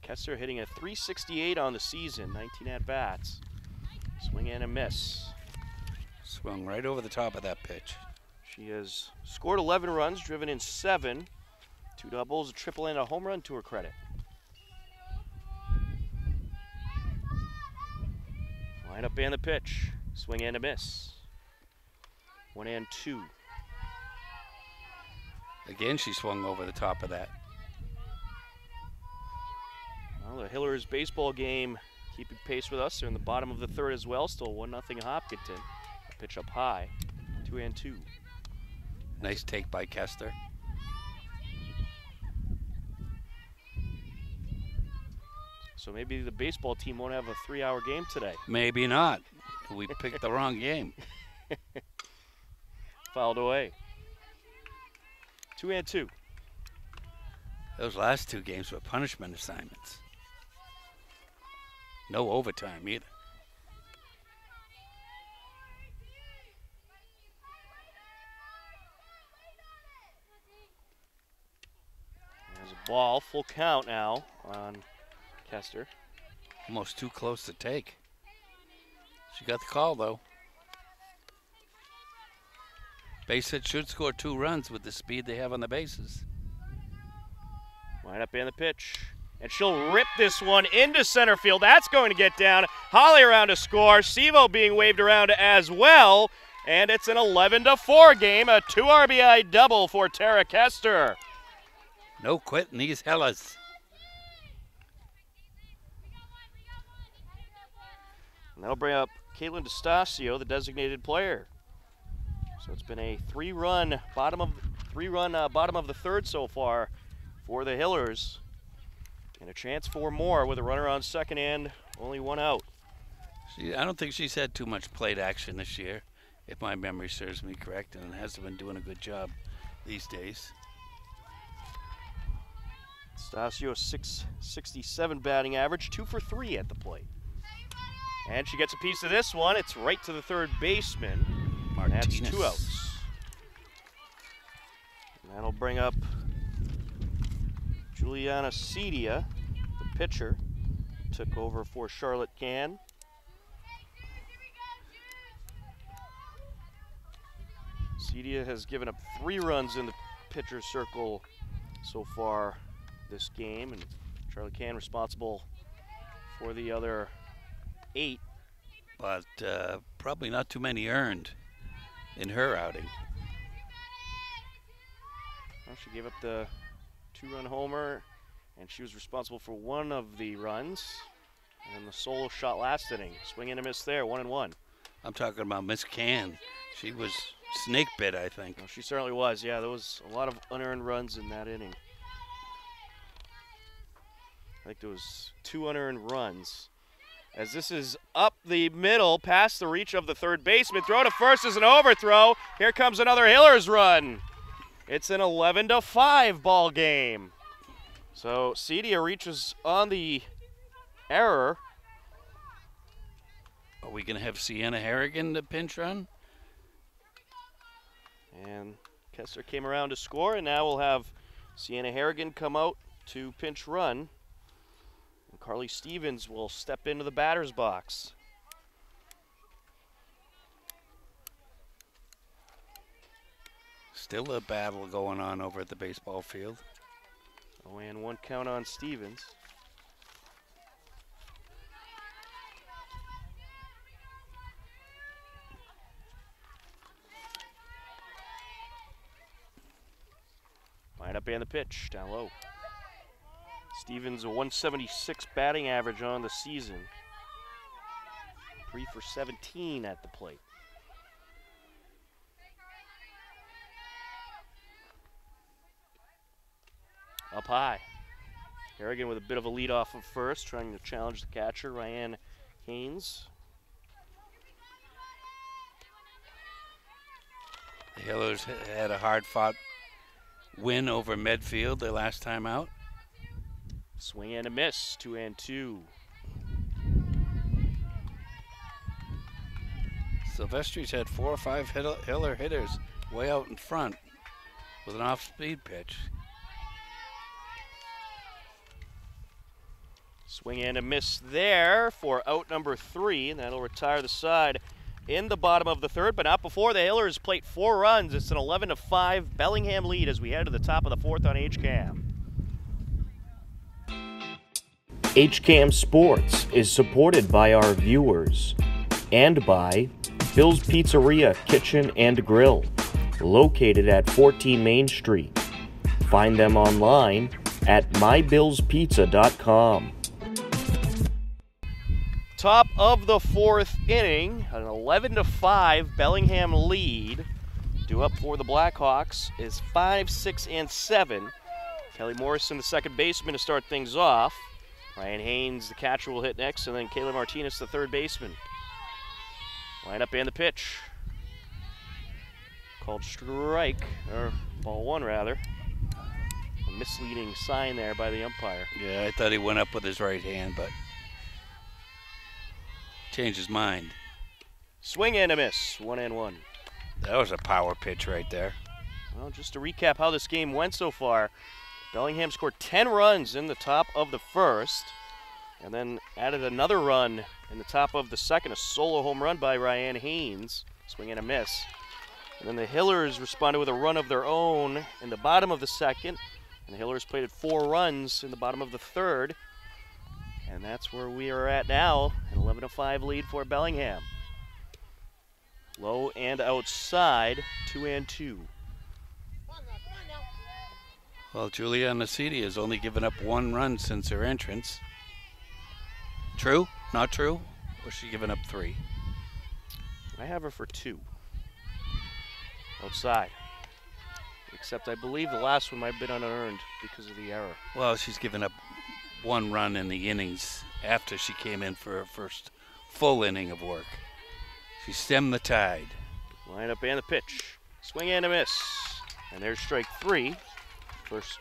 Speaker 2: Kester hitting a 368 on the season, 19 at bats. Swing and a miss.
Speaker 3: Swung right over the top of that pitch.
Speaker 2: She has scored 11 runs, driven in seven, two doubles, a triple, and a home run to her credit. Line up and the pitch. Swing and a miss. One and two.
Speaker 3: Again, she swung over the top of that.
Speaker 2: Well, the Hillers baseball game keeping pace with us. They're in the bottom of the third as well. Still 1 0 Hopkinton. Pitch up high. Two and two.
Speaker 3: Nice take by Kester.
Speaker 2: So maybe the baseball team won't have a three hour game today.
Speaker 3: Maybe not. We picked the wrong game.
Speaker 2: Fouled away. Two and two.
Speaker 3: Those last two games were punishment assignments. No overtime either.
Speaker 2: There's a ball, full count now on Kester.
Speaker 3: Almost too close to take. She got the call though. Base hit should score two runs with the speed they have on the bases.
Speaker 2: Line up and the pitch. And she'll rip this one into center field. That's going to get down. Holly around to score. Sevo being waved around as well. And it's an 11 to 4 game. A two RBI double for Tara Kester.
Speaker 3: No quitting these Hillers.
Speaker 2: And that'll bring up Caitlin DeStasio, the designated player. So it's been a three-run bottom of three-run uh, bottom of the third so far for the Hillers, and a chance for more with a runner on second and only one out.
Speaker 3: She, I don't think she's had too much plate action this year, if my memory serves me correct, and hasn't been doing a good job these days.
Speaker 2: Stasio 667 batting average, two for three at the plate. And she gets a piece of this one. It's right to the third baseman. And That's two outs. And that'll bring up Juliana Cedia, the pitcher. Took over for Charlotte Can. Cedia has given up three runs in the pitcher's circle so far this game, and Charlotte Can responsible for the other eight.
Speaker 3: But uh, probably not too many earned in her outing.
Speaker 2: Well, she gave up the two-run homer, and she was responsible for one of the runs. And the solo shot last inning, swing and a miss there, one and one.
Speaker 3: I'm talking about Miss Can. She was snake bit, I think.
Speaker 2: Well, she certainly was. Yeah, there was a lot of unearned runs in that inning. I think there was two unearned runs. As this is up the middle, past the reach of the third baseman. Throw to first is an overthrow. Here comes another Hillers run. It's an 11 to 5 ball game. So Cedia reaches on the error.
Speaker 3: Are we going to have Sienna Harrigan to pinch run?
Speaker 2: And Kester came around to score, and now we'll have Sienna Harrigan come out to pinch run. And Carly Stevens will step into the batter's box.
Speaker 3: Still a battle going on over at the baseball field.
Speaker 2: Oh, and one count on Stevens. Line up and the pitch down low. Stevens a 176 batting average on the season. Three for 17 at the plate. Up high. Harrigan with a bit of a lead off of first, trying to challenge the catcher, Ryan Haynes.
Speaker 3: The Hillers had a hard fought win over Medfield their last time out.
Speaker 2: Swing and a miss, two and two.
Speaker 3: Silvestri's had four or five Hiller hitters way out in front with an off speed pitch.
Speaker 2: Swing and a miss there for out number three, and that'll retire the side in the bottom of the third, but not before the Hillers plate four runs. It's an 11 to 5 Bellingham lead as we head to the top of the fourth on HCAM.
Speaker 1: HCAM Sports is supported by our viewers and by Bill's Pizzeria Kitchen and Grill, located at 14 Main Street. Find them online at mybillspizza.com.
Speaker 2: Top of the fourth inning, an 11 to 5 Bellingham lead. Due up for the Blackhawks is 5, 6, and 7. Kelly Morrison, the second baseman, to start things off. Ryan Haynes, the catcher, will hit next, and then Kayla Martinez, the third baseman. Lineup and the pitch. Called strike, or ball one rather. A misleading sign there by the umpire.
Speaker 3: Yeah, I thought he went up with his right hand, but changed his mind.
Speaker 2: Swing and a miss, one and one.
Speaker 3: That was a power pitch right there.
Speaker 2: Well, just to recap how this game went so far, Bellingham scored 10 runs in the top of the first, and then added another run in the top of the second, a solo home run by Ryan Haynes, swing and a miss. And then the Hillers responded with a run of their own in the bottom of the second, and the Hillers plated four runs in the bottom of the third. And that's where we are at now, an 11 5 lead for Bellingham. Low and outside, two and two.
Speaker 3: Well, Juliana Cedia has only given up one run since her entrance. True? Not true? Or she given up three?
Speaker 2: I have her for two. Outside. Except I believe the last one might have been unearned because of the error.
Speaker 3: Well, she's given up one run in the innings after she came in for her first full inning of work. She stemmed the tide.
Speaker 2: Line up and the pitch. Swing and a miss. And there's strike three. First,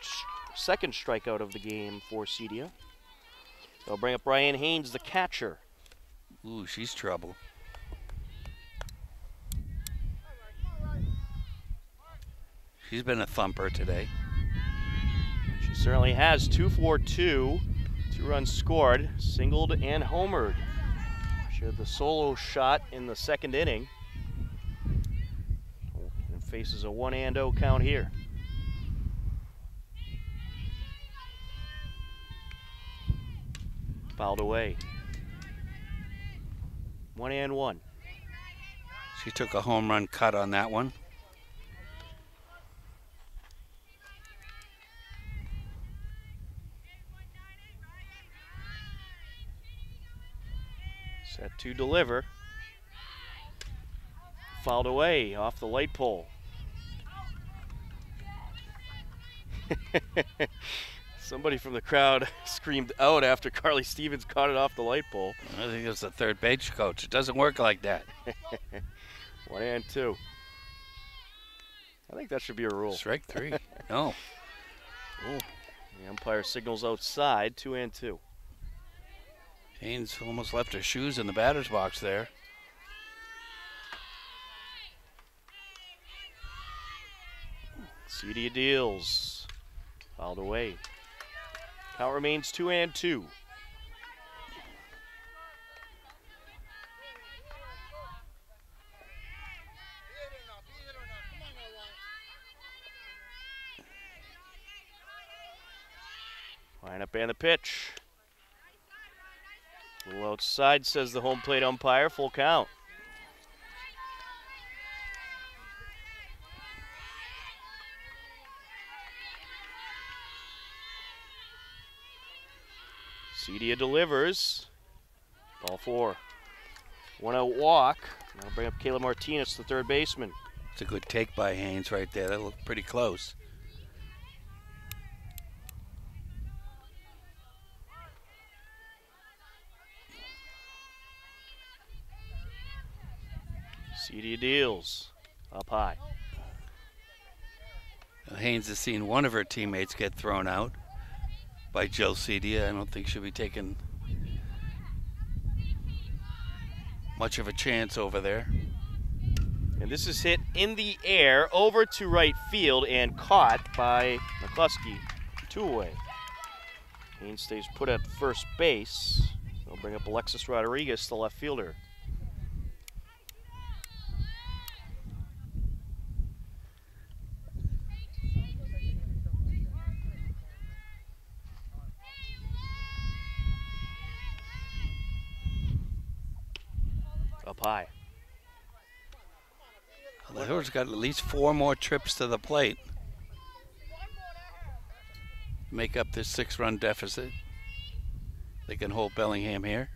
Speaker 2: second strikeout of the game for Cedia. They'll bring up Ryan Haynes, the catcher.
Speaker 3: Ooh, she's trouble. She's been a thumper today.
Speaker 2: Certainly has. Two for two. Two runs scored, singled and homered. She had the solo shot in the second inning. And faces a 1 and 0 count here. Fouled away. 1 and 1.
Speaker 3: She took a home run cut on that one.
Speaker 2: Set to deliver. Fouled away off the light pole. Somebody from the crowd screamed out after Carly Stevens caught it off the light pole.
Speaker 3: I think it's the third base coach. It doesn't work like that.
Speaker 2: One and two. I think that should be a rule.
Speaker 3: Strike three. no.
Speaker 2: Ooh. The umpire signals outside, two and two.
Speaker 3: Haynes almost left her shoes in the batter's box there.
Speaker 2: Cedia deals. Fouled away. Count remains two and two. Line up and the pitch. A little outside, says the home plate umpire. Full count. Cedia delivers. Ball four. One out walk. Now bring up Kayla Martinez, the third baseman.
Speaker 3: It's a good take by Haynes right there. That looked pretty close.
Speaker 2: Cedia deals. Up high.
Speaker 3: Now, Haynes has seen one of her teammates get thrown out by Jill Cedia. I don't think she'll be taking much of a chance over there.
Speaker 2: And this is hit in the air over to right field and caught by McCluskey. Two away. Haynes stays put at first base. They'll bring up Alexis Rodriguez, the left fielder. Up high.
Speaker 3: The Hillers got at least four more trips to the plate. Make up this six run deficit. They can hold Bellingham here.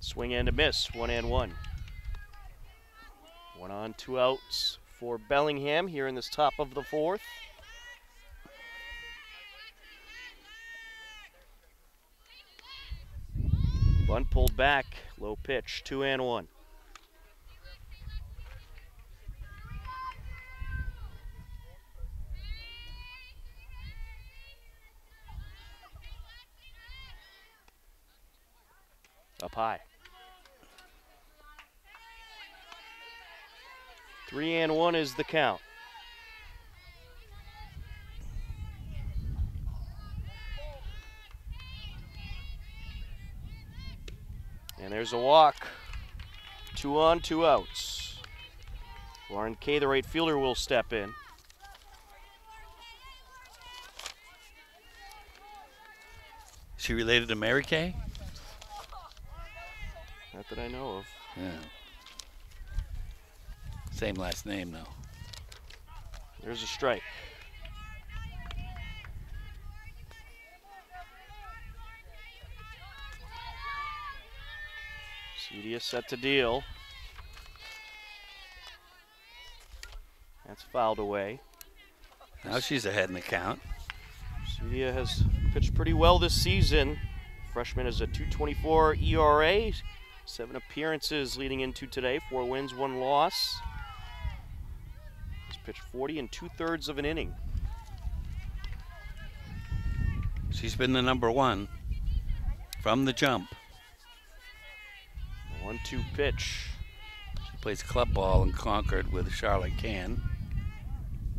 Speaker 2: Swing and a miss, one and one. One on, two outs for Bellingham here in this top of the fourth. Bunt pulled back, low pitch, two and one. Up high. Three and one is the count. And there's a walk. Two on, two outs. Lauren Kay, the right fielder, will step in.
Speaker 3: She related to Mary Kay?
Speaker 2: Not that I know of.
Speaker 3: Yeah. Same last name though.
Speaker 2: There's a strike. Cedia set to deal. That's fouled away.
Speaker 3: Now she's ahead in the count.
Speaker 2: Cedia has pitched pretty well this season. Freshman is a 224 ERA, seven appearances leading into today, four wins, one loss. Pitched 40 and two thirds of an inning.
Speaker 3: She's been the number one from the jump.
Speaker 2: One two pitch.
Speaker 3: She plays club ball in Concord with Charlotte Can.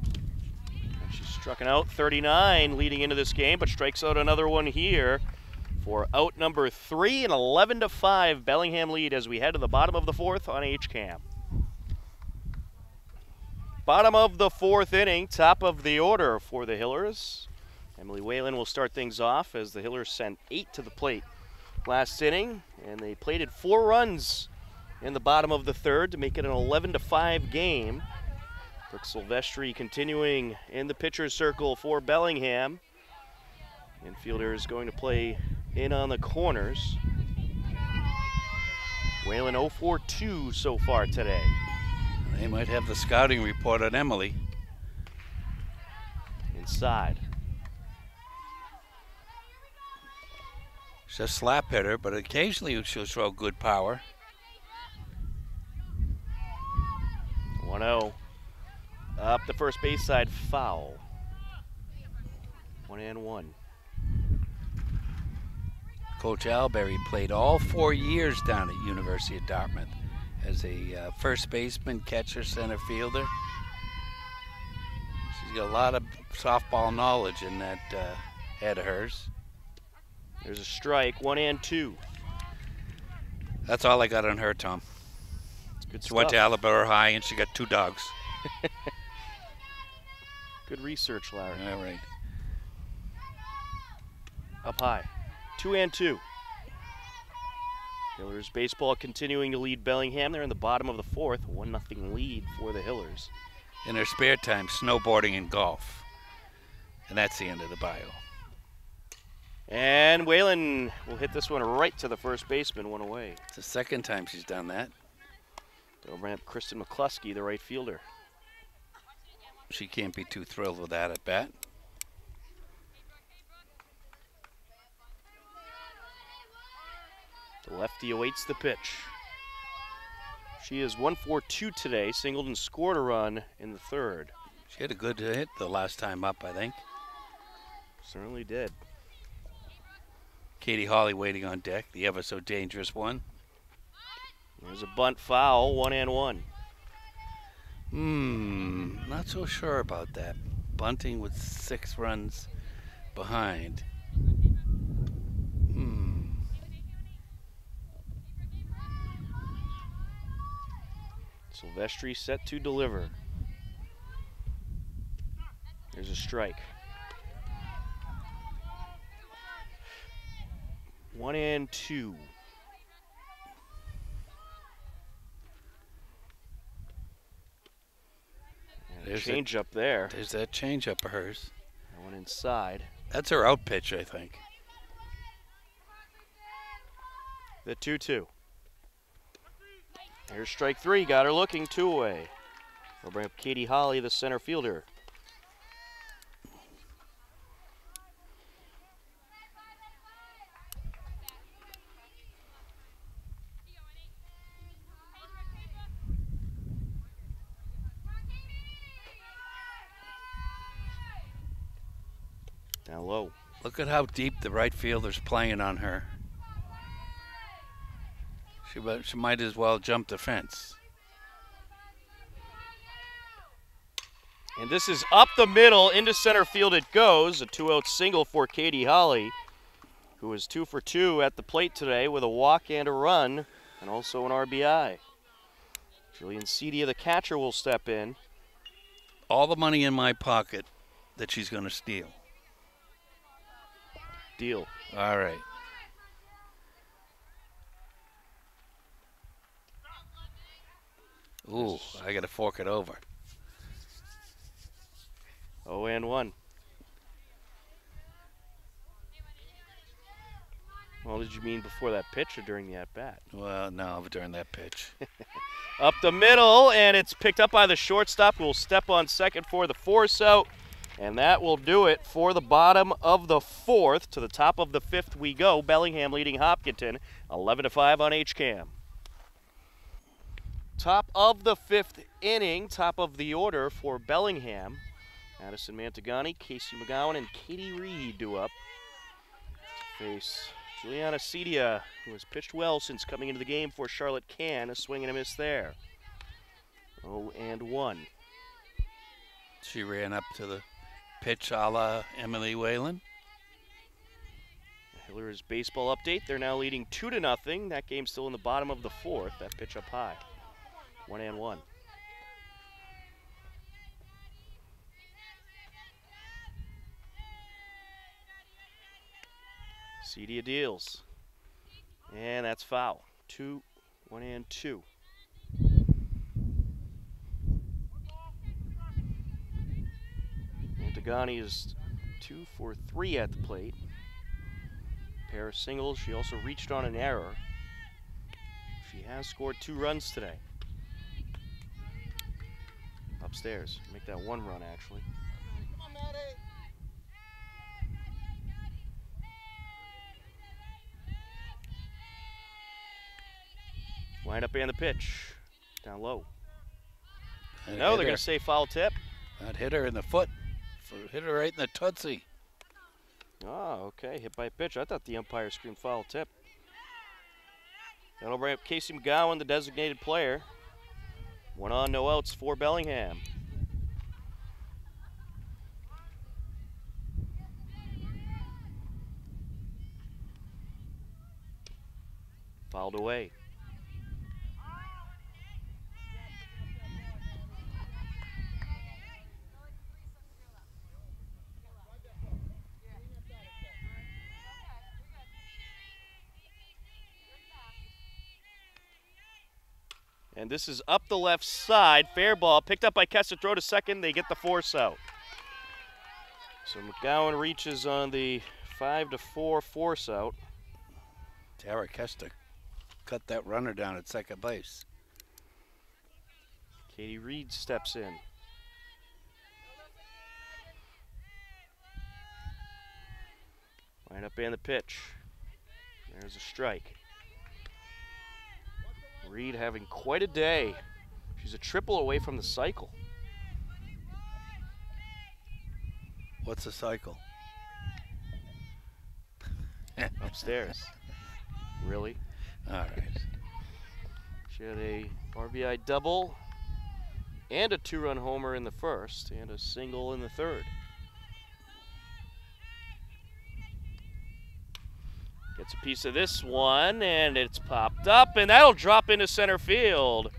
Speaker 2: And she's struck an out 39 leading into this game, but strikes out another one here for out number three and 11 to 5 Bellingham lead as we head to the bottom of the fourth on HCAM. Bottom of the fourth inning, top of the order for the Hillers. Emily Whalen will start things off as the Hillers sent eight to the plate last inning, and they plated four runs in the bottom of the third to make it an 11 to 5 game. Brooke Silvestri continuing in the pitcher's circle for Bellingham. Infielder is going to play in on the corners. Whalen 0 4 2 so far today.
Speaker 3: They might have the scouting report on Emily.
Speaker 2: Inside.
Speaker 3: She's a slap hitter, but occasionally she'll throw good power.
Speaker 2: 1 0. Up the first base side, foul. 1 and 1.
Speaker 3: Coach Albury played all four years down at University of Dartmouth as a uh, first baseman, catcher, center fielder. She's got a lot of softball knowledge in that uh, head of hers.
Speaker 2: There's a strike, one and two.
Speaker 3: That's all I got on her, Tom.
Speaker 2: Good
Speaker 3: she
Speaker 2: stuff.
Speaker 3: went to Alabama High and she got two dogs.
Speaker 2: Good research, Larry.
Speaker 3: All right.
Speaker 2: Up high. Two and two. Hillers baseball continuing to lead Bellingham. They're in the bottom of the fourth. One nothing lead for the Hillers.
Speaker 3: In her spare time, snowboarding and golf. And that's the end of the bio.
Speaker 2: And Whalen will hit this one right to the first baseman, one away.
Speaker 3: It's the second time she's done that.
Speaker 2: They'll ramp Kristen McCluskey, the right fielder.
Speaker 3: She can't be too thrilled with that at bat.
Speaker 2: Lefty awaits the pitch. She is 1 4 2 today, singled and scored a run in the third.
Speaker 3: She had a good hit the last time up, I think.
Speaker 2: Certainly did.
Speaker 3: Katie Hawley waiting on deck, the ever so dangerous one.
Speaker 2: There's a bunt foul, one and one.
Speaker 3: Hmm, not so sure about that. Bunting with six runs behind. Hmm.
Speaker 2: Silvestri set to deliver. There's a strike. One and two. And
Speaker 3: There's
Speaker 2: change up there.
Speaker 3: There's that change up of hers.
Speaker 2: That one inside.
Speaker 3: That's her out pitch, I think.
Speaker 2: The 2 2. Here's strike three. Got her looking two away. We'll bring up Katie Holly, the center fielder. Down low.
Speaker 3: Look at how deep the right fielder's playing on her. She, she might as well jump the fence.
Speaker 2: And this is up the middle into center field. It goes a two-out single for Katie Holly, who is two for two at the plate today with a walk and a run, and also an RBI. Jillian Cedia, the catcher, will step in.
Speaker 3: All the money in my pocket that she's going to steal.
Speaker 2: Deal.
Speaker 3: All right. Ooh, I got to fork it over.
Speaker 2: Oh and one. What did you mean before that pitch or during the at bat?
Speaker 3: Well, no, during that pitch.
Speaker 2: Up the middle, and it's picked up by the shortstop. who will step on second for the force out, and that will do it for the bottom of the fourth. To the top of the fifth we go. Bellingham leading Hopkinton, 11 to 5 on HCAM. Top of the fifth inning, top of the order for Bellingham. Addison Mantagani, Casey McGowan, and Katie Reed do up. Face Juliana Cedia, who has pitched well since coming into the game for Charlotte Can, a swing and a miss there. 0 and 1.
Speaker 3: She ran up to the pitch a la Emily Whalen.
Speaker 2: Hillers baseball update. They're now leading 2 to nothing. That game's still in the bottom of the fourth. That pitch up high. One and one. Cedia deals. And that's foul. Two, one and two. Mantagani is two for three at the plate. Pair of singles. She also reached on an error. She has scored two runs today. Upstairs. Make that one run, actually. Wind up and the pitch. Down low.
Speaker 3: And
Speaker 2: no, they're going to say foul tip.
Speaker 3: That hit her in the foot. Hit her right in the tootsie.
Speaker 2: Oh, okay. Hit by pitch. I thought the umpire screamed foul tip. That'll bring up Casey McGowan, the designated player. One on, no outs for Bellingham. Fouled away. And this is up the left side. Fair ball picked up by Kester. Throw to second. They get the force out. So McGowan reaches on the five to four force out.
Speaker 3: Tara Kester cut that runner down at second base.
Speaker 2: Katie Reed steps in. Line up and the pitch. There's a strike. Reed having quite a day. She's a triple away from the cycle.
Speaker 3: What's a cycle?
Speaker 2: Upstairs. really?
Speaker 3: All right.
Speaker 2: She had a RBI double and a two-run homer in the first and a single in the third. Gets a piece of this one and it's popped up and that'll drop into center field.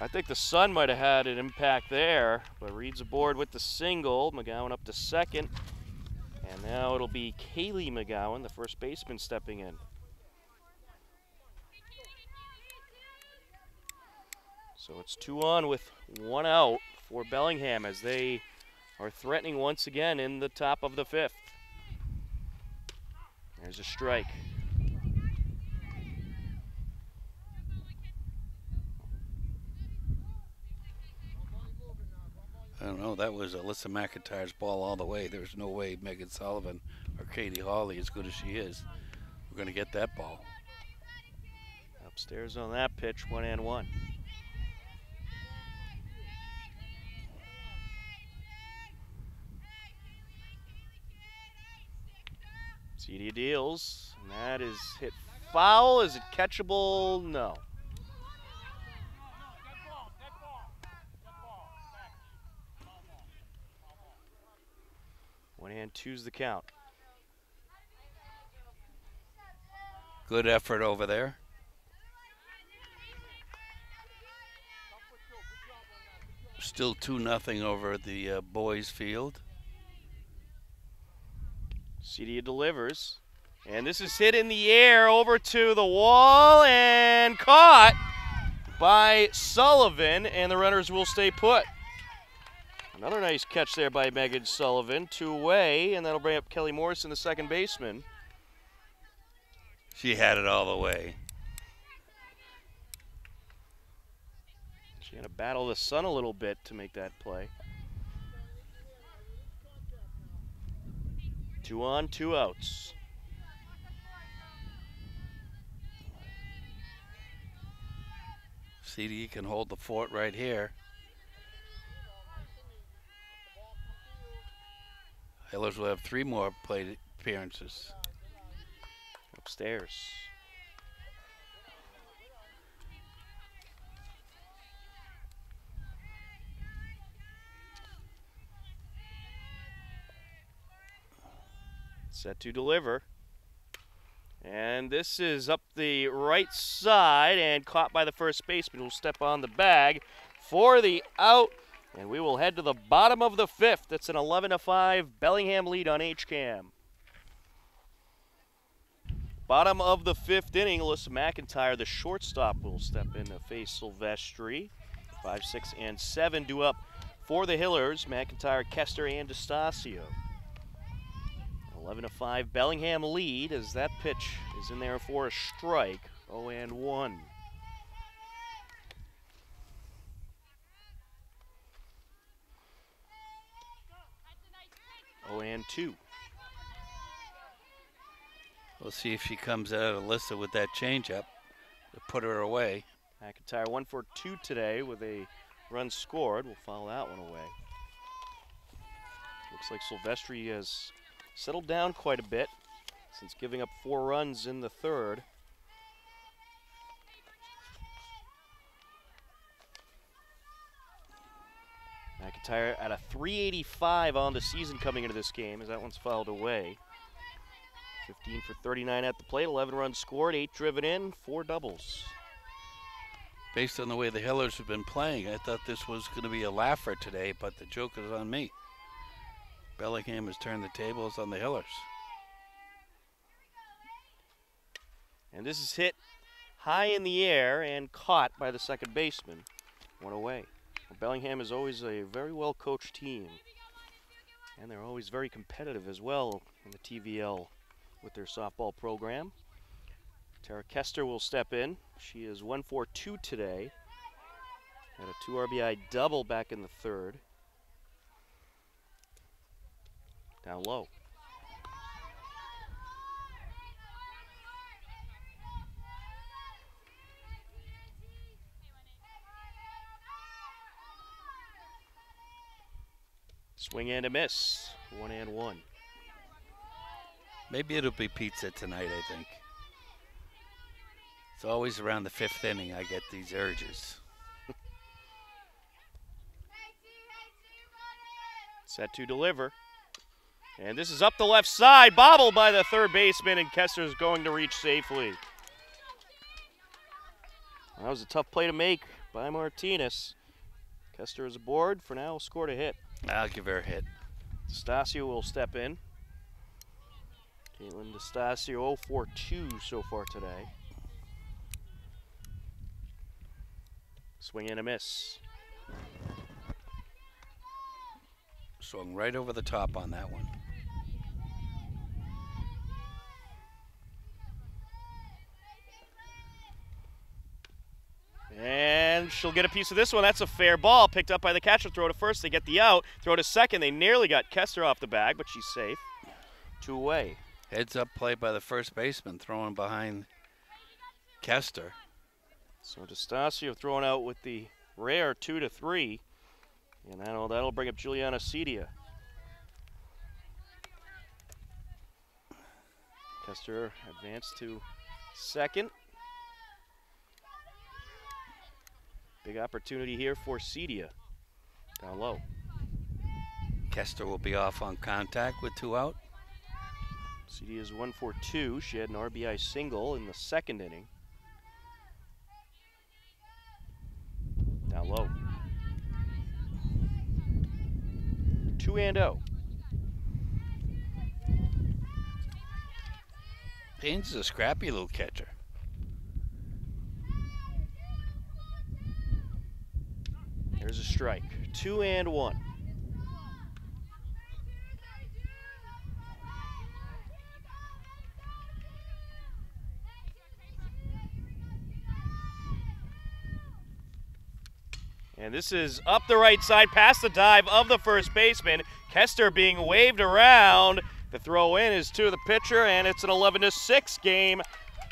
Speaker 2: I think the sun might have had an impact there, but Reed's aboard with the single. McGowan up to second. And now it'll be Kaylee McGowan, the first baseman, stepping in. So it's two on with one out for Bellingham as they are threatening once again in the top of the fifth. There's a strike.
Speaker 3: I don't know. That was Alyssa McIntyre's ball all the way. There's no way Megan Sullivan or Katie Hawley, as good as she is, we're going to get that ball.
Speaker 2: Upstairs on that pitch, one and one. Cedia deals, and that is hit foul. Is it catchable? No. One hand, two's the count.
Speaker 3: Good effort over there. Still 2 nothing over the uh, boys' field.
Speaker 2: Cedia delivers. And this is hit in the air over to the wall and caught by Sullivan, and the runners will stay put. Another nice catch there by Megan Sullivan, two away, and that'll bring up Kelly Morrison, the second baseman.
Speaker 3: She had it all the way.
Speaker 2: She had to battle the sun a little bit to make that play. Two on, two outs.
Speaker 3: Cedia can hold the fort right here. Hillers will have three more plate appearances.
Speaker 2: Upstairs. Set to deliver. And this is up the right side and caught by the first baseman who'll step on the bag for the out. And we will head to the bottom of the fifth. That's an 11 to 5 Bellingham lead on HCAM. Bottom of the fifth inning, Alyssa McIntyre, the shortstop, will step in to face Silvestri. Five, six, and seven due up for the Hillers. McIntyre, Kester, and DeStasio. 11 to 5 Bellingham lead as that pitch is in there for a strike. 0 and 1. Oh and two.
Speaker 3: We'll see if she comes out of Alyssa with that changeup to put her away.
Speaker 2: McIntyre one for two today with a run scored. We'll follow that one away. Looks like Silvestri has settled down quite a bit since giving up four runs in the third. McIntyre at a 385 on the season coming into this game as that one's fouled away. 15 for 39 at the plate, 11 runs scored, 8 driven in, 4 doubles.
Speaker 3: Based on the way the Hillers have been playing, I thought this was going to be a laugher today, but the joke is on me. Bellingham has turned the tables on the Hillers.
Speaker 2: And this is hit high in the air and caught by the second baseman. One away. Well, Bellingham is always a very well coached team. And they're always very competitive as well in the TVL with their softball program. Tara Kester will step in. She is 1 4 2 today. Had a 2 RBI double back in the third. Down low. Swing and a miss. One and one.
Speaker 3: Maybe it'll be pizza tonight, I think. It's always around the fifth inning I get these urges.
Speaker 2: Set to deliver. And this is up the left side, bobbled by the third baseman, and Kester's going to reach safely. That was a tough play to make by Martinez. Kester is aboard for now, scored a hit.
Speaker 3: I'll give her a hit.
Speaker 2: Stasio will step in. Caitlin DeStasio 0 for 2 so far today. Swing and a miss.
Speaker 3: Swung right over the top on that one.
Speaker 2: And she'll get a piece of this one. That's a fair ball. Picked up by the catcher. Throw to first. They get the out. Throw to second. They nearly got Kester off the bag, but she's safe. Two away.
Speaker 3: Heads up play by the first baseman, throwing behind Kester.
Speaker 2: So DeStasio throwing out with the rare two to three. And that'll, that'll bring up Juliana Cedia. Kester advanced to second. Big opportunity here for Cedia. Down low.
Speaker 3: Kester will be off on contact with two out.
Speaker 2: Cedia is one for two. She had an RBI single in the second inning. Down low. Two and oh.
Speaker 3: Paynes is a scrappy little catcher.
Speaker 2: There's a strike. Two and one. And this is up the right side, past the dive of the first baseman. Kester being waved around. The throw in is to the pitcher, and it's an 11 to 6 game.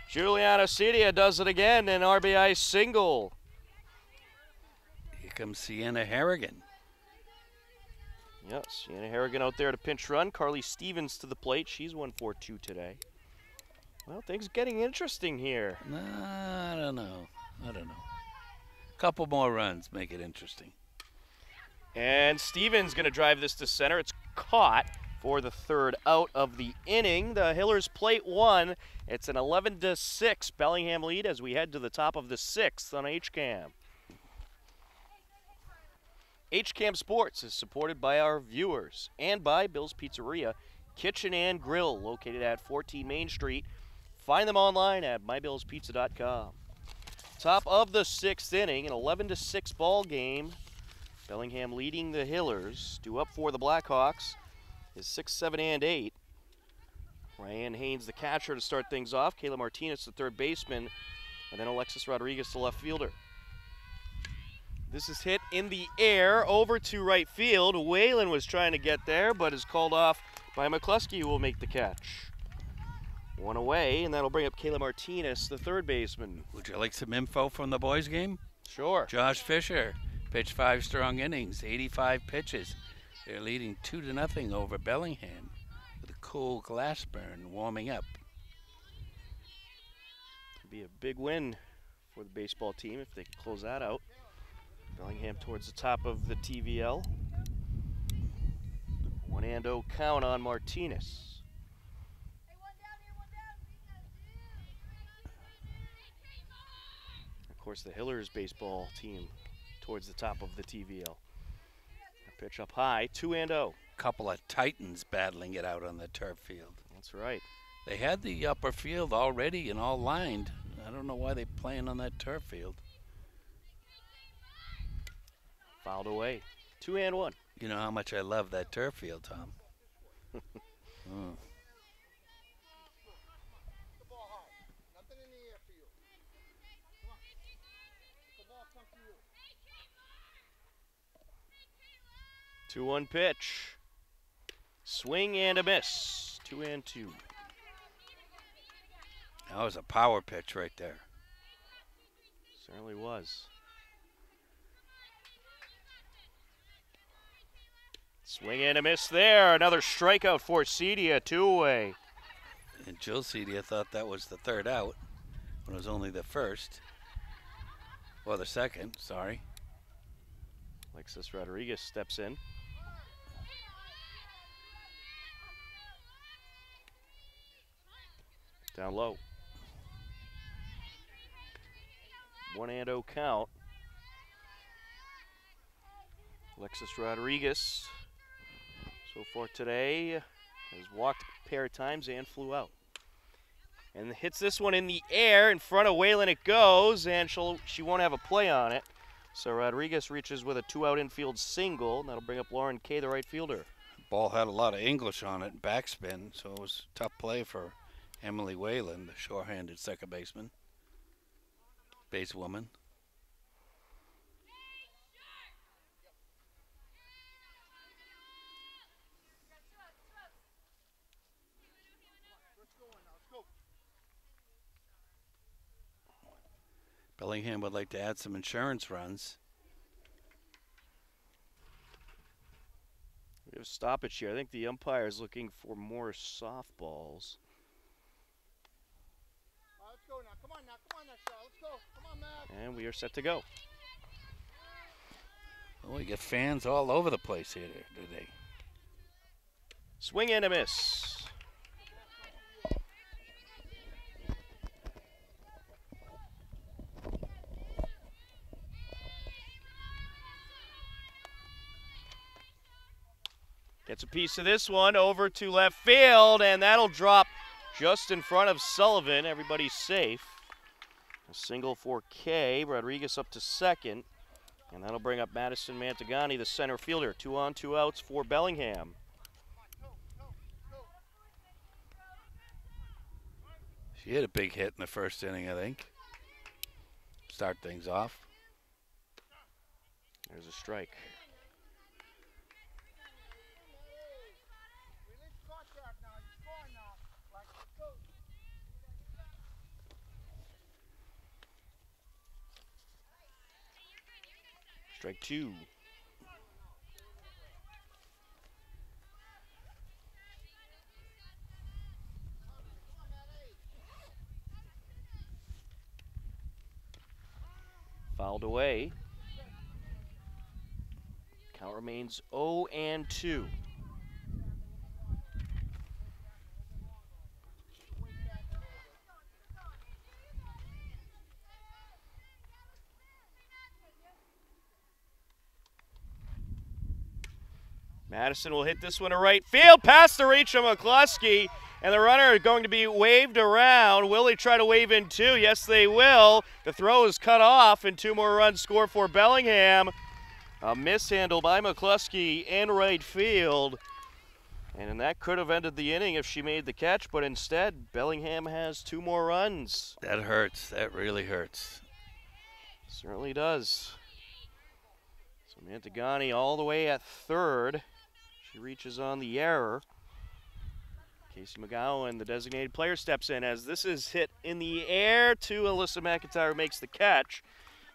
Speaker 2: Juliana Cedia does it again, an RBI single.
Speaker 3: Here comes Sienna Harrigan.
Speaker 2: Yes, Sienna Harrigan out there to pinch run. Carly Stevens to the plate. She's 1 4 2 today. Well, things getting interesting here.
Speaker 3: Nah, I don't know. I don't know. Couple more runs make it interesting.
Speaker 2: And Stevens going to drive this to center. It's caught for the third out of the inning. The Hillers plate one. It's an 11 to 6 Bellingham lead as we head to the top of the sixth on HCAM. HCAM Sports is supported by our viewers and by Bill's Pizzeria, Kitchen and Grill, located at 14 Main Street. Find them online at mybillspizza.com. Top of the sixth inning, an 11 to 6 ball game. Bellingham leading the Hillers. Due up for the Blackhawks is 6, 7, and 8. Ryan Haynes, the catcher, to start things off. Kayla Martinez, the third baseman. And then Alexis Rodriguez, the left fielder. This is hit in the air over to right field. Whalen was trying to get there, but is called off by McCluskey, who will make the catch. One away, and that'll bring up Kayla Martinez, the third baseman.
Speaker 3: Would you like some info from the boys' game?
Speaker 2: Sure.
Speaker 3: Josh Fisher pitched five strong innings, 85 pitches. They're leading two to nothing over Bellingham with a Cole Glassburn warming up.
Speaker 2: Be a big win for the baseball team if they can close that out. Bellingham towards the top of the TVL. One and oh count on Martinez. Course, the Hillers baseball team towards the top of the TVL. A pitch up high, two and oh.
Speaker 3: Couple of Titans battling it out on the turf field.
Speaker 2: That's right.
Speaker 3: They had the upper field already and all lined. I don't know why they're playing on that turf field.
Speaker 2: Fouled away. Two and one.
Speaker 3: You know how much I love that turf field, Tom. mm.
Speaker 2: Two one pitch. Swing and a miss. Two and two.
Speaker 3: That was a power pitch right there.
Speaker 2: Certainly was. Swing and a miss there. Another strikeout for Cedia, two away.
Speaker 3: And Jill Cedia thought that was the third out when it was only the first. Well, the second, sorry.
Speaker 2: Alexis Rodriguez steps in. Down low. One and oh count. Alexis Rodriguez, so far today, has walked a pair of times and flew out. And hits this one in the air in front of Whalen. It goes, and she'll she won't have a play on it. So Rodriguez reaches with a two-out infield single, and that'll bring up Lauren Kay, the right fielder.
Speaker 3: Ball had a lot of English on it, backspin, so it was a tough play for Emily Whalen, the shore-handed second baseman, base woman. Bellingham would like to add some insurance runs.
Speaker 2: We have stoppage here. I think the umpire is looking for more softballs.
Speaker 10: let's go now. Come on now. Come on now, Charlotte. Let's go. Come on, Matt.
Speaker 2: And we are set to go.
Speaker 3: Well, we get fans all over the place here today.
Speaker 2: Swing and a miss. Gets a piece of this one over to left field, and that'll drop just in front of Sullivan. Everybody's safe. A single for K. Rodriguez up to second. And that'll bring up Madison Mantagani, the center fielder. Two on, two outs for Bellingham.
Speaker 3: She hit a big hit in the first inning, I think. Start things off.
Speaker 2: There's a strike. Strike two. Fouled away. Count remains 0 and 2. Madison will hit this one to right field, past the reach of McCluskey, And the runner is going to be waved around. Will they try to wave in two? Yes, they will. The throw is cut off, and two more runs score for Bellingham. A mishandle by McCluskey in right field. And that could have ended the inning if she made the catch, but instead, Bellingham has two more runs.
Speaker 3: That hurts. That really hurts.
Speaker 2: Certainly does. So Mantagani all the way at third. She reaches on the error. Casey McGowan, the designated player, steps in as this is hit in the air to Alyssa McIntyre, makes the catch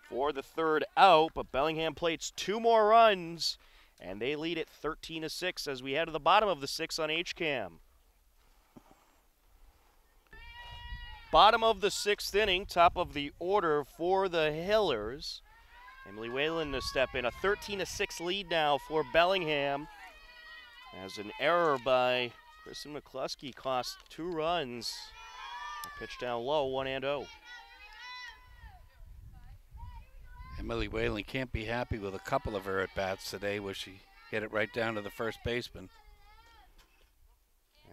Speaker 2: for the third out. But Bellingham plates two more runs, and they lead it 13 to 6 as we head to the bottom of the six on HCAM. Bottom of the sixth inning, top of the order for the Hillers. Emily Whalen to step in. A 13 to 6 lead now for Bellingham. As an error by Kristen McCluskey cost two runs. A pitch down low, 1 and 0.
Speaker 3: Emily Whalen can't be happy with a couple of her at bats today where she hit it right down to the first baseman.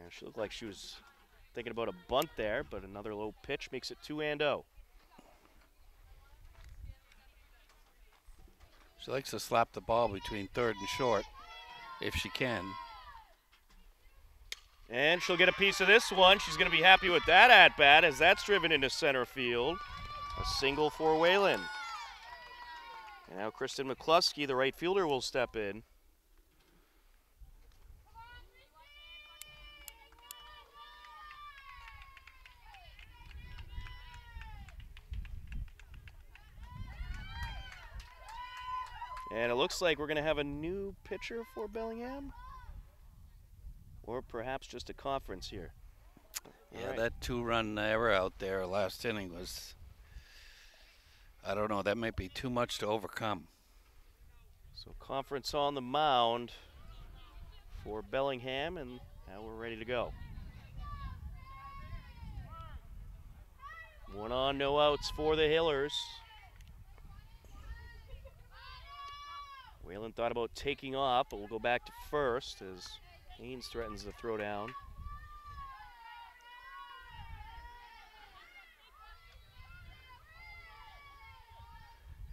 Speaker 2: And she looked like she was thinking about a bunt there, but another low pitch makes it 2 and 0.
Speaker 3: She likes to slap the ball between third and short if she can.
Speaker 2: And she'll get a piece of this one. She's going to be happy with that at bat as that's driven into center field. A single for Whalen. And now Kristen McCluskey, the right fielder, will step in. And it looks like we're going to have a new pitcher for Bellingham. Or perhaps just a conference here.
Speaker 3: Yeah,
Speaker 2: right.
Speaker 3: that two-run error out there last inning was. I don't know. That might be too much to overcome.
Speaker 2: So conference on the mound for Bellingham, and now we're ready to go. One on, no outs for the Hillers. Whalen thought about taking off, but we'll go back to first as Haynes threatens to throw down.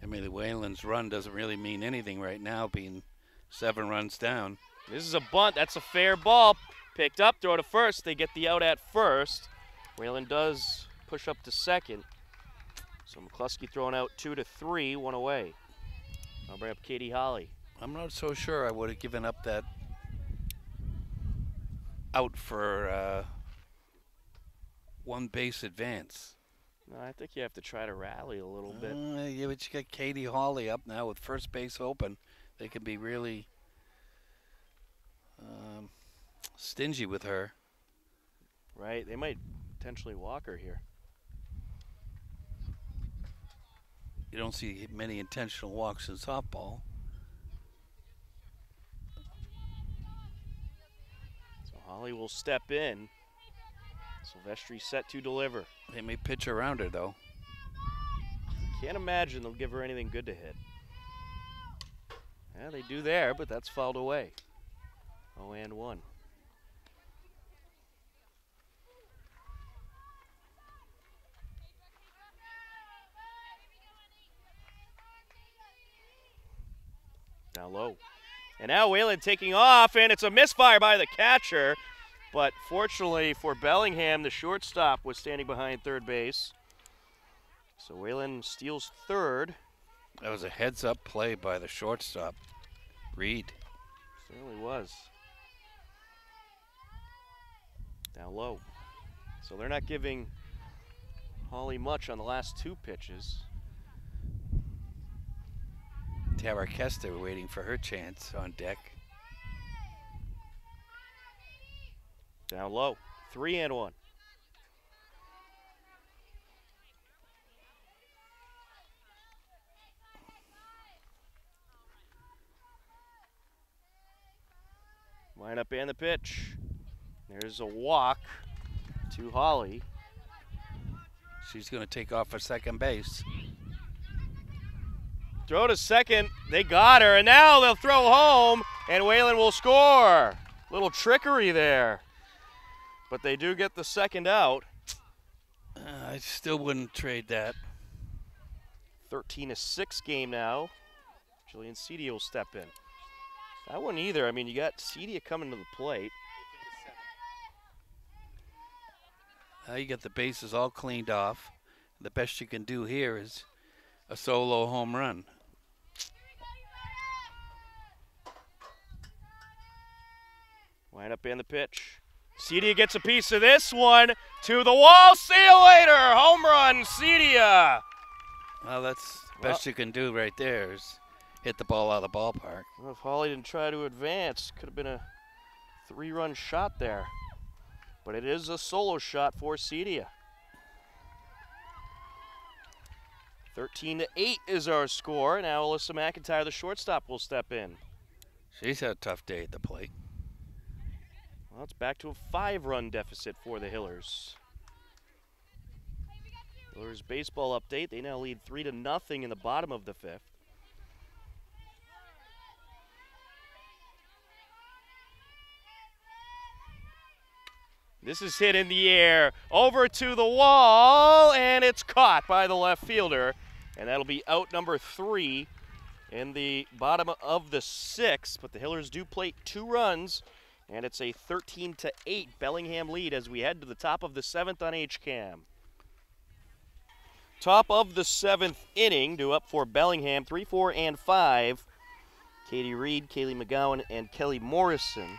Speaker 3: Emily Whalen's run doesn't really mean anything right now, being seven runs down.
Speaker 2: This is a bunt. That's a fair ball. Picked up, throw to first. They get the out at first. Whalen does push up to second. So McCluskey throwing out two to three, one away. I'll bring up Katie Holly.
Speaker 3: I'm not so sure I would have given up that out for uh, one base advance.
Speaker 2: No, I think you have to try to rally a little bit.
Speaker 3: Uh, yeah, but you got Katie Hawley up now with first base open. They can be really um, stingy with her.
Speaker 2: Right? They might potentially walk her here.
Speaker 3: You don't see many intentional walks in softball.
Speaker 2: Holly will step in. Silvestri set to deliver.
Speaker 3: They may pitch around her though.
Speaker 2: Can't imagine they'll give her anything good to hit. Yeah, they do there, but that's fouled away. Oh, and one. Down low. And now Whalen taking off, and it's a misfire by the catcher. But fortunately for Bellingham, the shortstop was standing behind third base. So Whalen steals third.
Speaker 3: That was a heads up play by the shortstop, Reed.
Speaker 2: Certainly was. Down low. So they're not giving Holly much on the last two pitches.
Speaker 3: Tara Kester waiting for her chance on deck.
Speaker 2: Down low. Three and one. Line up and the pitch. There's a walk to Holly.
Speaker 3: She's going to take off for second base.
Speaker 2: Throw to second. They got her, and now they'll throw home, and Whalen will score. Little trickery there. but they do get the second out.
Speaker 3: Uh, I still wouldn't trade that.
Speaker 2: 13 to 6 game now. Julian Cedia will step in. I wouldn't either. I mean, you got Cedia coming to the plate.
Speaker 3: Now you got the bases all cleaned off. The best you can do here is a solo home run.
Speaker 2: Wind up in the pitch. Cedia gets a piece of this one to the wall. See you later. Home run, Cedia.
Speaker 3: Well, that's the best you can do right there is hit the ball out of the ballpark.
Speaker 2: Well, if Holly didn't try to advance, could have been a three-run shot there. But it is a solo shot for Cedia. 13 to 8 is our score. Now Alyssa McIntyre, the shortstop, will step in.
Speaker 3: She's had a tough day at the plate.
Speaker 2: Well, it's back to a five-run deficit for the Hillers. Hillers baseball update. They now lead three to nothing in the bottom of the fifth. This is hit in the air over to the wall, and it's caught by the left fielder. And that'll be out number three in the bottom of the sixth. But the Hillers do plate two runs, and it's a 13 to 8 Bellingham lead as we head to the top of the seventh on HCAM. Top of the seventh inning, due up for Bellingham, 3, 4, and 5. Katie Reed, Kaylee McGowan, and Kelly Morrison.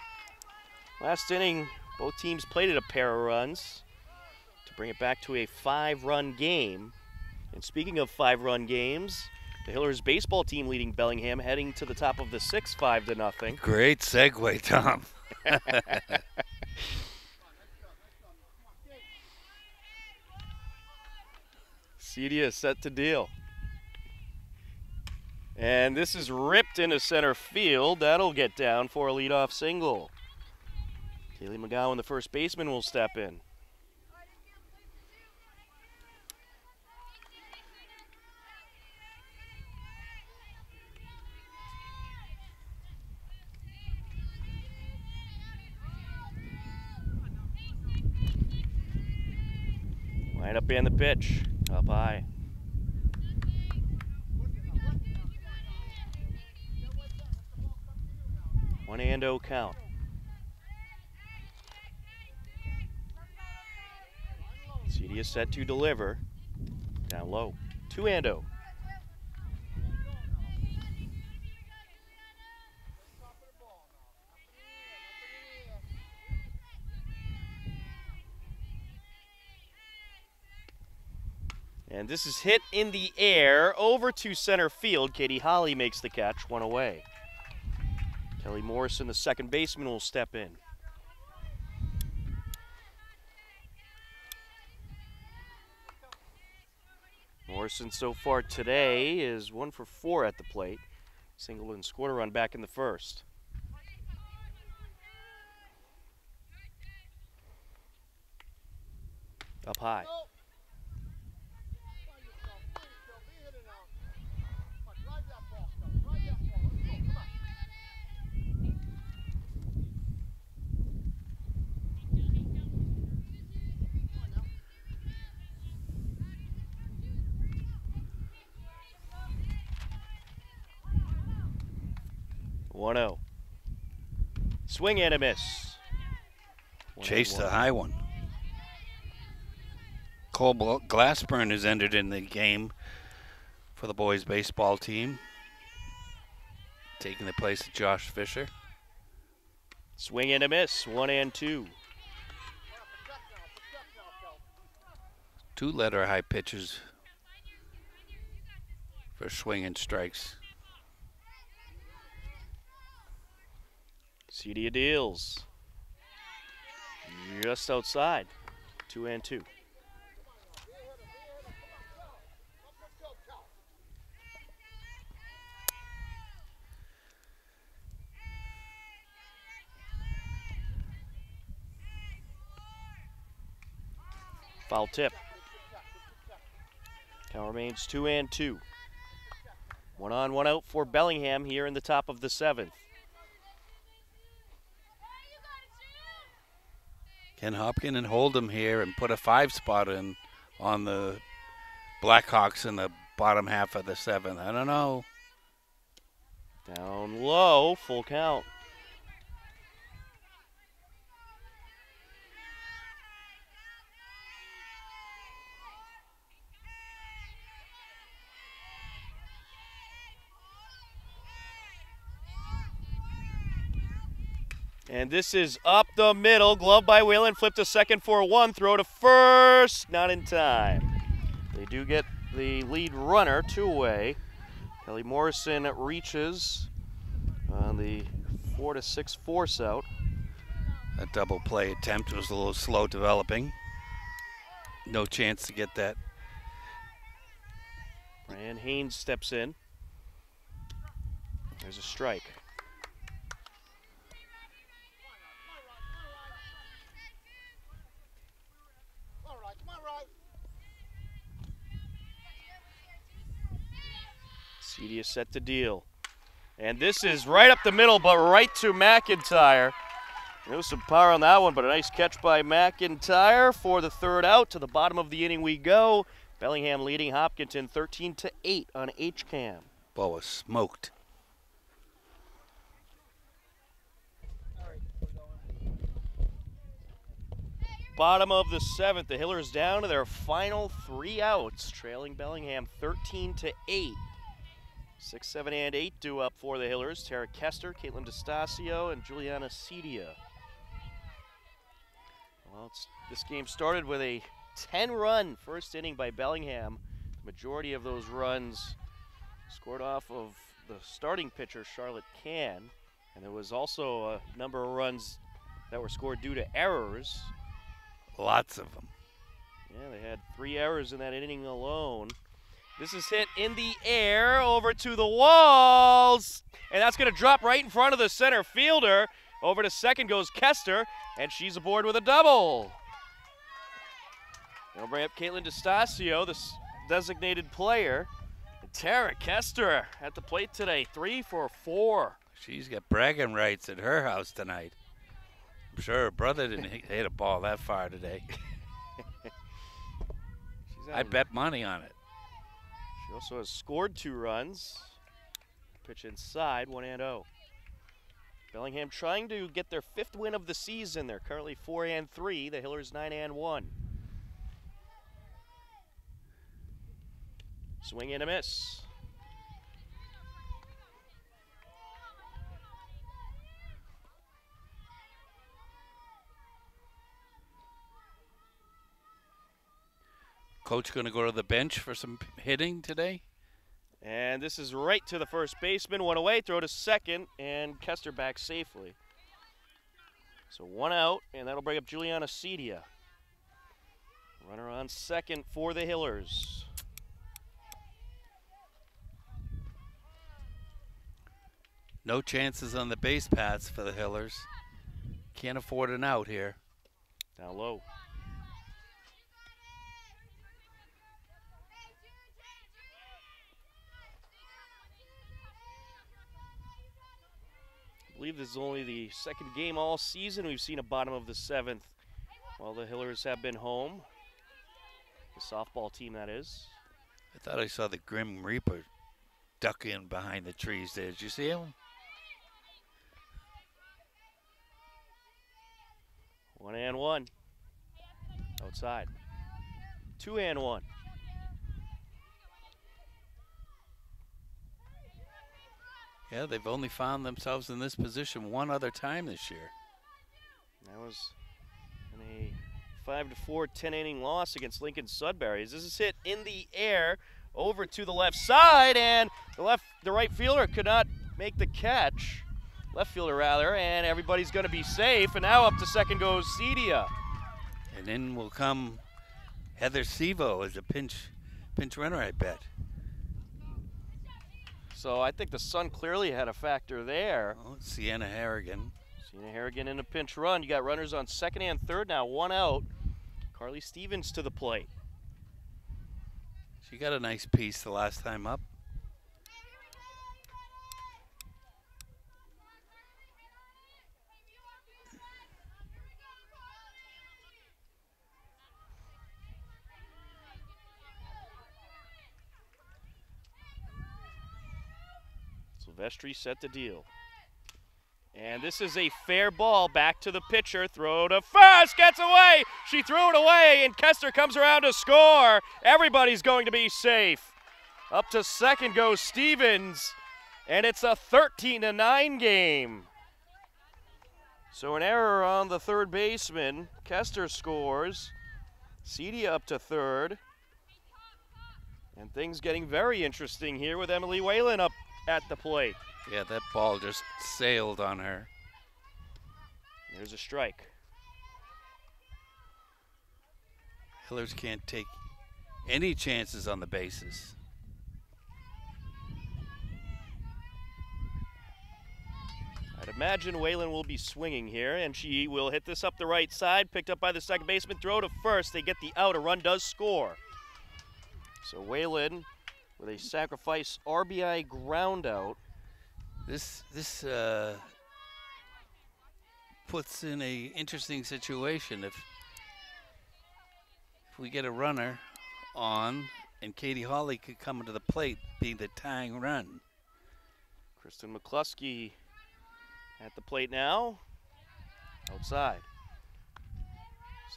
Speaker 2: Last inning, both teams plated a pair of runs to bring it back to a five run game. And speaking of five run games, the Hillers baseball team leading Bellingham heading to the top of the six, five to nothing.
Speaker 3: Great segue, Tom.
Speaker 2: Cedia is set to deal. And this is ripped into center field. That'll get down for a leadoff single. Kaylee McGowan, the first baseman, will step in. Line up in the pitch. Oh, up high. One and oh count. Cedia is set to deliver. Down low. Two and oh. And this is hit in the air over to center field. Katie Holly makes the catch, one away. Kelly Morrison, the second baseman, will step in. Morrison so far today is one for four at the plate. Single and scored a run back in the first. Up high. One zero. Swing and a miss.
Speaker 3: Chase the high one. Cole Glassburn has entered in the game for the boys baseball team, taking the place of Josh Fisher.
Speaker 2: Swing and a miss. One and two.
Speaker 3: Two letter high pitches for swinging strikes.
Speaker 2: Cedia deals. Just outside. Two and two. Foul tip. Count remains two and two. One on, one out for Bellingham here in the top of the seventh.
Speaker 3: Can Hopkinton hold Hold'em here and put a five spot in on the Blackhawks in the bottom half of the seventh? I don't know.
Speaker 2: Down low, full count. And this is up the middle. Glove by Whalen. Flip to second for one. Throw to first. Not in time. They do get the lead runner two away. Kelly Morrison reaches on the four to six force out.
Speaker 3: A double play attempt was a little slow developing. No chance to get that.
Speaker 2: And Haynes steps in. There's a strike. Cedia set to deal. And this is right up the middle, but right to McIntyre. There was some power on that one, but a nice catch by McIntyre for the third out. To the bottom of the inning we go. Bellingham leading Hopkinton 13 to 8 on HCAM.
Speaker 3: Ball was smoked.
Speaker 2: Bottom of the seventh, the Hillers down to their final three outs, trailing Bellingham 13 to 8. Six, seven, and eight do up for the Hillers. Tara Kester, Caitlin DeStasio, and Juliana Cedia. Well, this game started with a 10-run first inning by Bellingham. The majority of those runs scored off of the starting pitcher, Charlotte Can. And there was also a number of runs that were scored due to errors.
Speaker 3: Lots of them.
Speaker 2: Yeah, they had three errors in that inning alone. This is hit in the air over to the walls. And that's going to drop right in front of the center fielder. Over to second goes Kester, and she's aboard with a double. They'll bring up Caitlin DeStasio, the designated player. And Tara Kester at the plate today, three for four.
Speaker 3: She's got bragging rights at her house tonight. I'm sure her brother didn't hit a ball that far today. I bet money on it.
Speaker 2: Also has scored two runs. Pitch inside, 1 and 0. Bellingham trying to get their fifth win of the season. They're currently 4 and 3. The Hillers 9 and 1. Swing and a miss.
Speaker 3: Coach going to go to the bench for some hitting today.
Speaker 2: And this is right to the first baseman. One away, throw to second, and Kester back safely. So one out, and that'll bring up Juliana Cedia. Runner on second for the Hillers.
Speaker 3: No chances on the base paths for the Hillers. Can't afford an out here.
Speaker 2: Down low. Believe this is only the second game all season. We've seen a bottom of the seventh while the Hillers have been home. The softball team, that is.
Speaker 3: I thought I saw the Grim Reaper duck in behind the trees there. Did you see him?
Speaker 2: One and one. Outside. Two and one.
Speaker 3: Yeah, they've only found themselves in this position one other time this year.
Speaker 2: That was in a 5 to 4 10 inning loss against Lincoln Sudbury. This is hit in the air over to the left side, and the left, the right fielder could not make the catch. Left fielder rather, and everybody's going to be safe. And now up to second goes Cedia.
Speaker 3: And then will come Heather Sevo as a pinch pinch runner, I bet.
Speaker 2: So I think the sun clearly had a factor there.
Speaker 3: Oh, Sienna Harrigan.
Speaker 2: Sienna Harrigan in a pinch run. You got runners on second and third now, one out. Carly Stevens to the plate.
Speaker 3: She got a nice piece the last time up.
Speaker 2: Silvestri set the deal. And this is a fair ball back to the pitcher. Throw to first, gets away. She threw it away, and Kester comes around to score. Everybody's going to be safe. Up to second goes Stevens, and it's a 13 to 9 game. So an error on the third baseman. Kester scores. Cedia up to third. And things getting very interesting here with Emily Whalen up at the plate.
Speaker 3: Yeah, that ball just sailed on her.
Speaker 2: There's a strike.
Speaker 3: Hillers can't take any chances on the bases.
Speaker 2: I'd imagine Whalen will be swinging here, and she will hit this up the right side. Picked up by the second baseman. Throw to first. They get the out. A run does score. So Whalen with a sacrifice RBI ground out.
Speaker 3: This this uh, puts in a interesting situation if if we get a runner on and Katie Hawley could come into the plate, be the tying run.
Speaker 2: Kristen McCluskey at the plate now. Outside.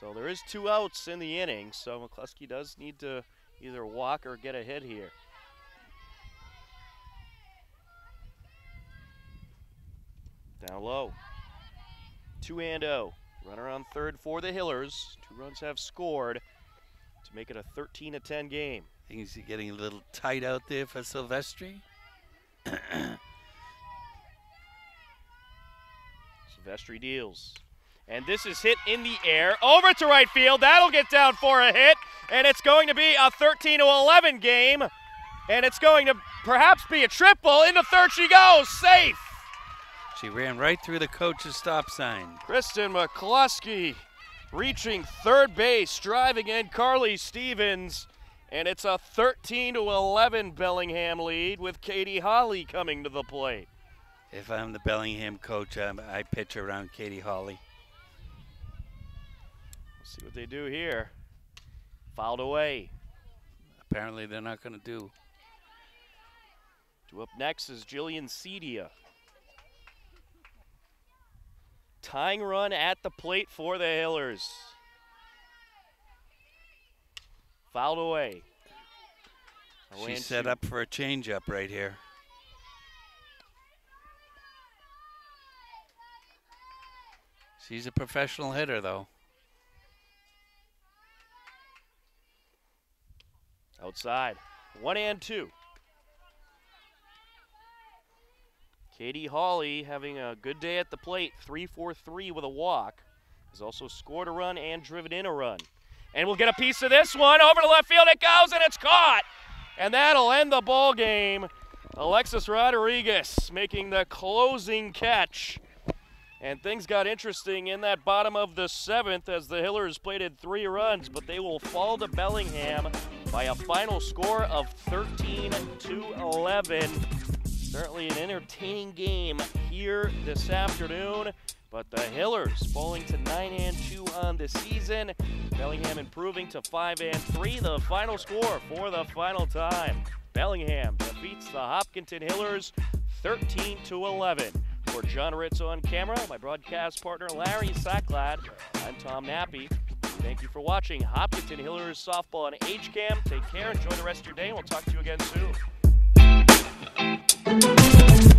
Speaker 2: So there is two outs in the inning, so McCluskey does need to either walk or get a hit here. Down low. 2 and 0. Runner on third for the Hillers. Two runs have scored to make it a 13 to 10 game.
Speaker 3: Things are getting a little tight out there for Silvestri.
Speaker 2: Silvestri deals. And this is hit in the air over to right field. That'll get down for a hit. And it's going to be a 13 to 11 game. And it's going to perhaps be a triple. Into third she goes. Safe.
Speaker 3: She ran right through the coach's stop sign.
Speaker 2: Kristen McCluskey reaching third base, driving in Carly Stevens. And it's a 13 to 11 Bellingham lead with Katie Holly coming to the plate.
Speaker 3: If I'm the Bellingham coach, I'm, I pitch around Katie Holly.
Speaker 2: Let's see what they do here. Fouled away.
Speaker 3: Apparently, they're not going to do.
Speaker 2: Up next is Jillian Cedia. Tying run at the plate for the Hillers. Fouled away.
Speaker 3: She's set up for a changeup right here. She's a professional hitter, though.
Speaker 2: Outside. One and two. Katie Hawley having a good day at the plate, 3 4 3 with a walk. Has also scored a run and driven in a run. And we'll get a piece of this one. Over to left field it goes, and it's caught. And that'll end the ball game. Alexis Rodriguez making the closing catch. And things got interesting in that bottom of the seventh as the Hillers plated three runs, but they will fall to Bellingham by a final score of 13 to 11. Certainly an entertaining game here this afternoon. But the Hillers falling to 9 and 2 on the season. Bellingham improving to 5 and 3. The final score for the final time. Bellingham defeats the Hopkinton Hillers 13 to 11. For John Ritz on camera, my broadcast partner Larry Sacklad, I'm Tom Nappy. Thank you for watching Hopkinton Hillers softball on HCAM. Take care, enjoy the rest of your day, and we'll talk to you again soon. Música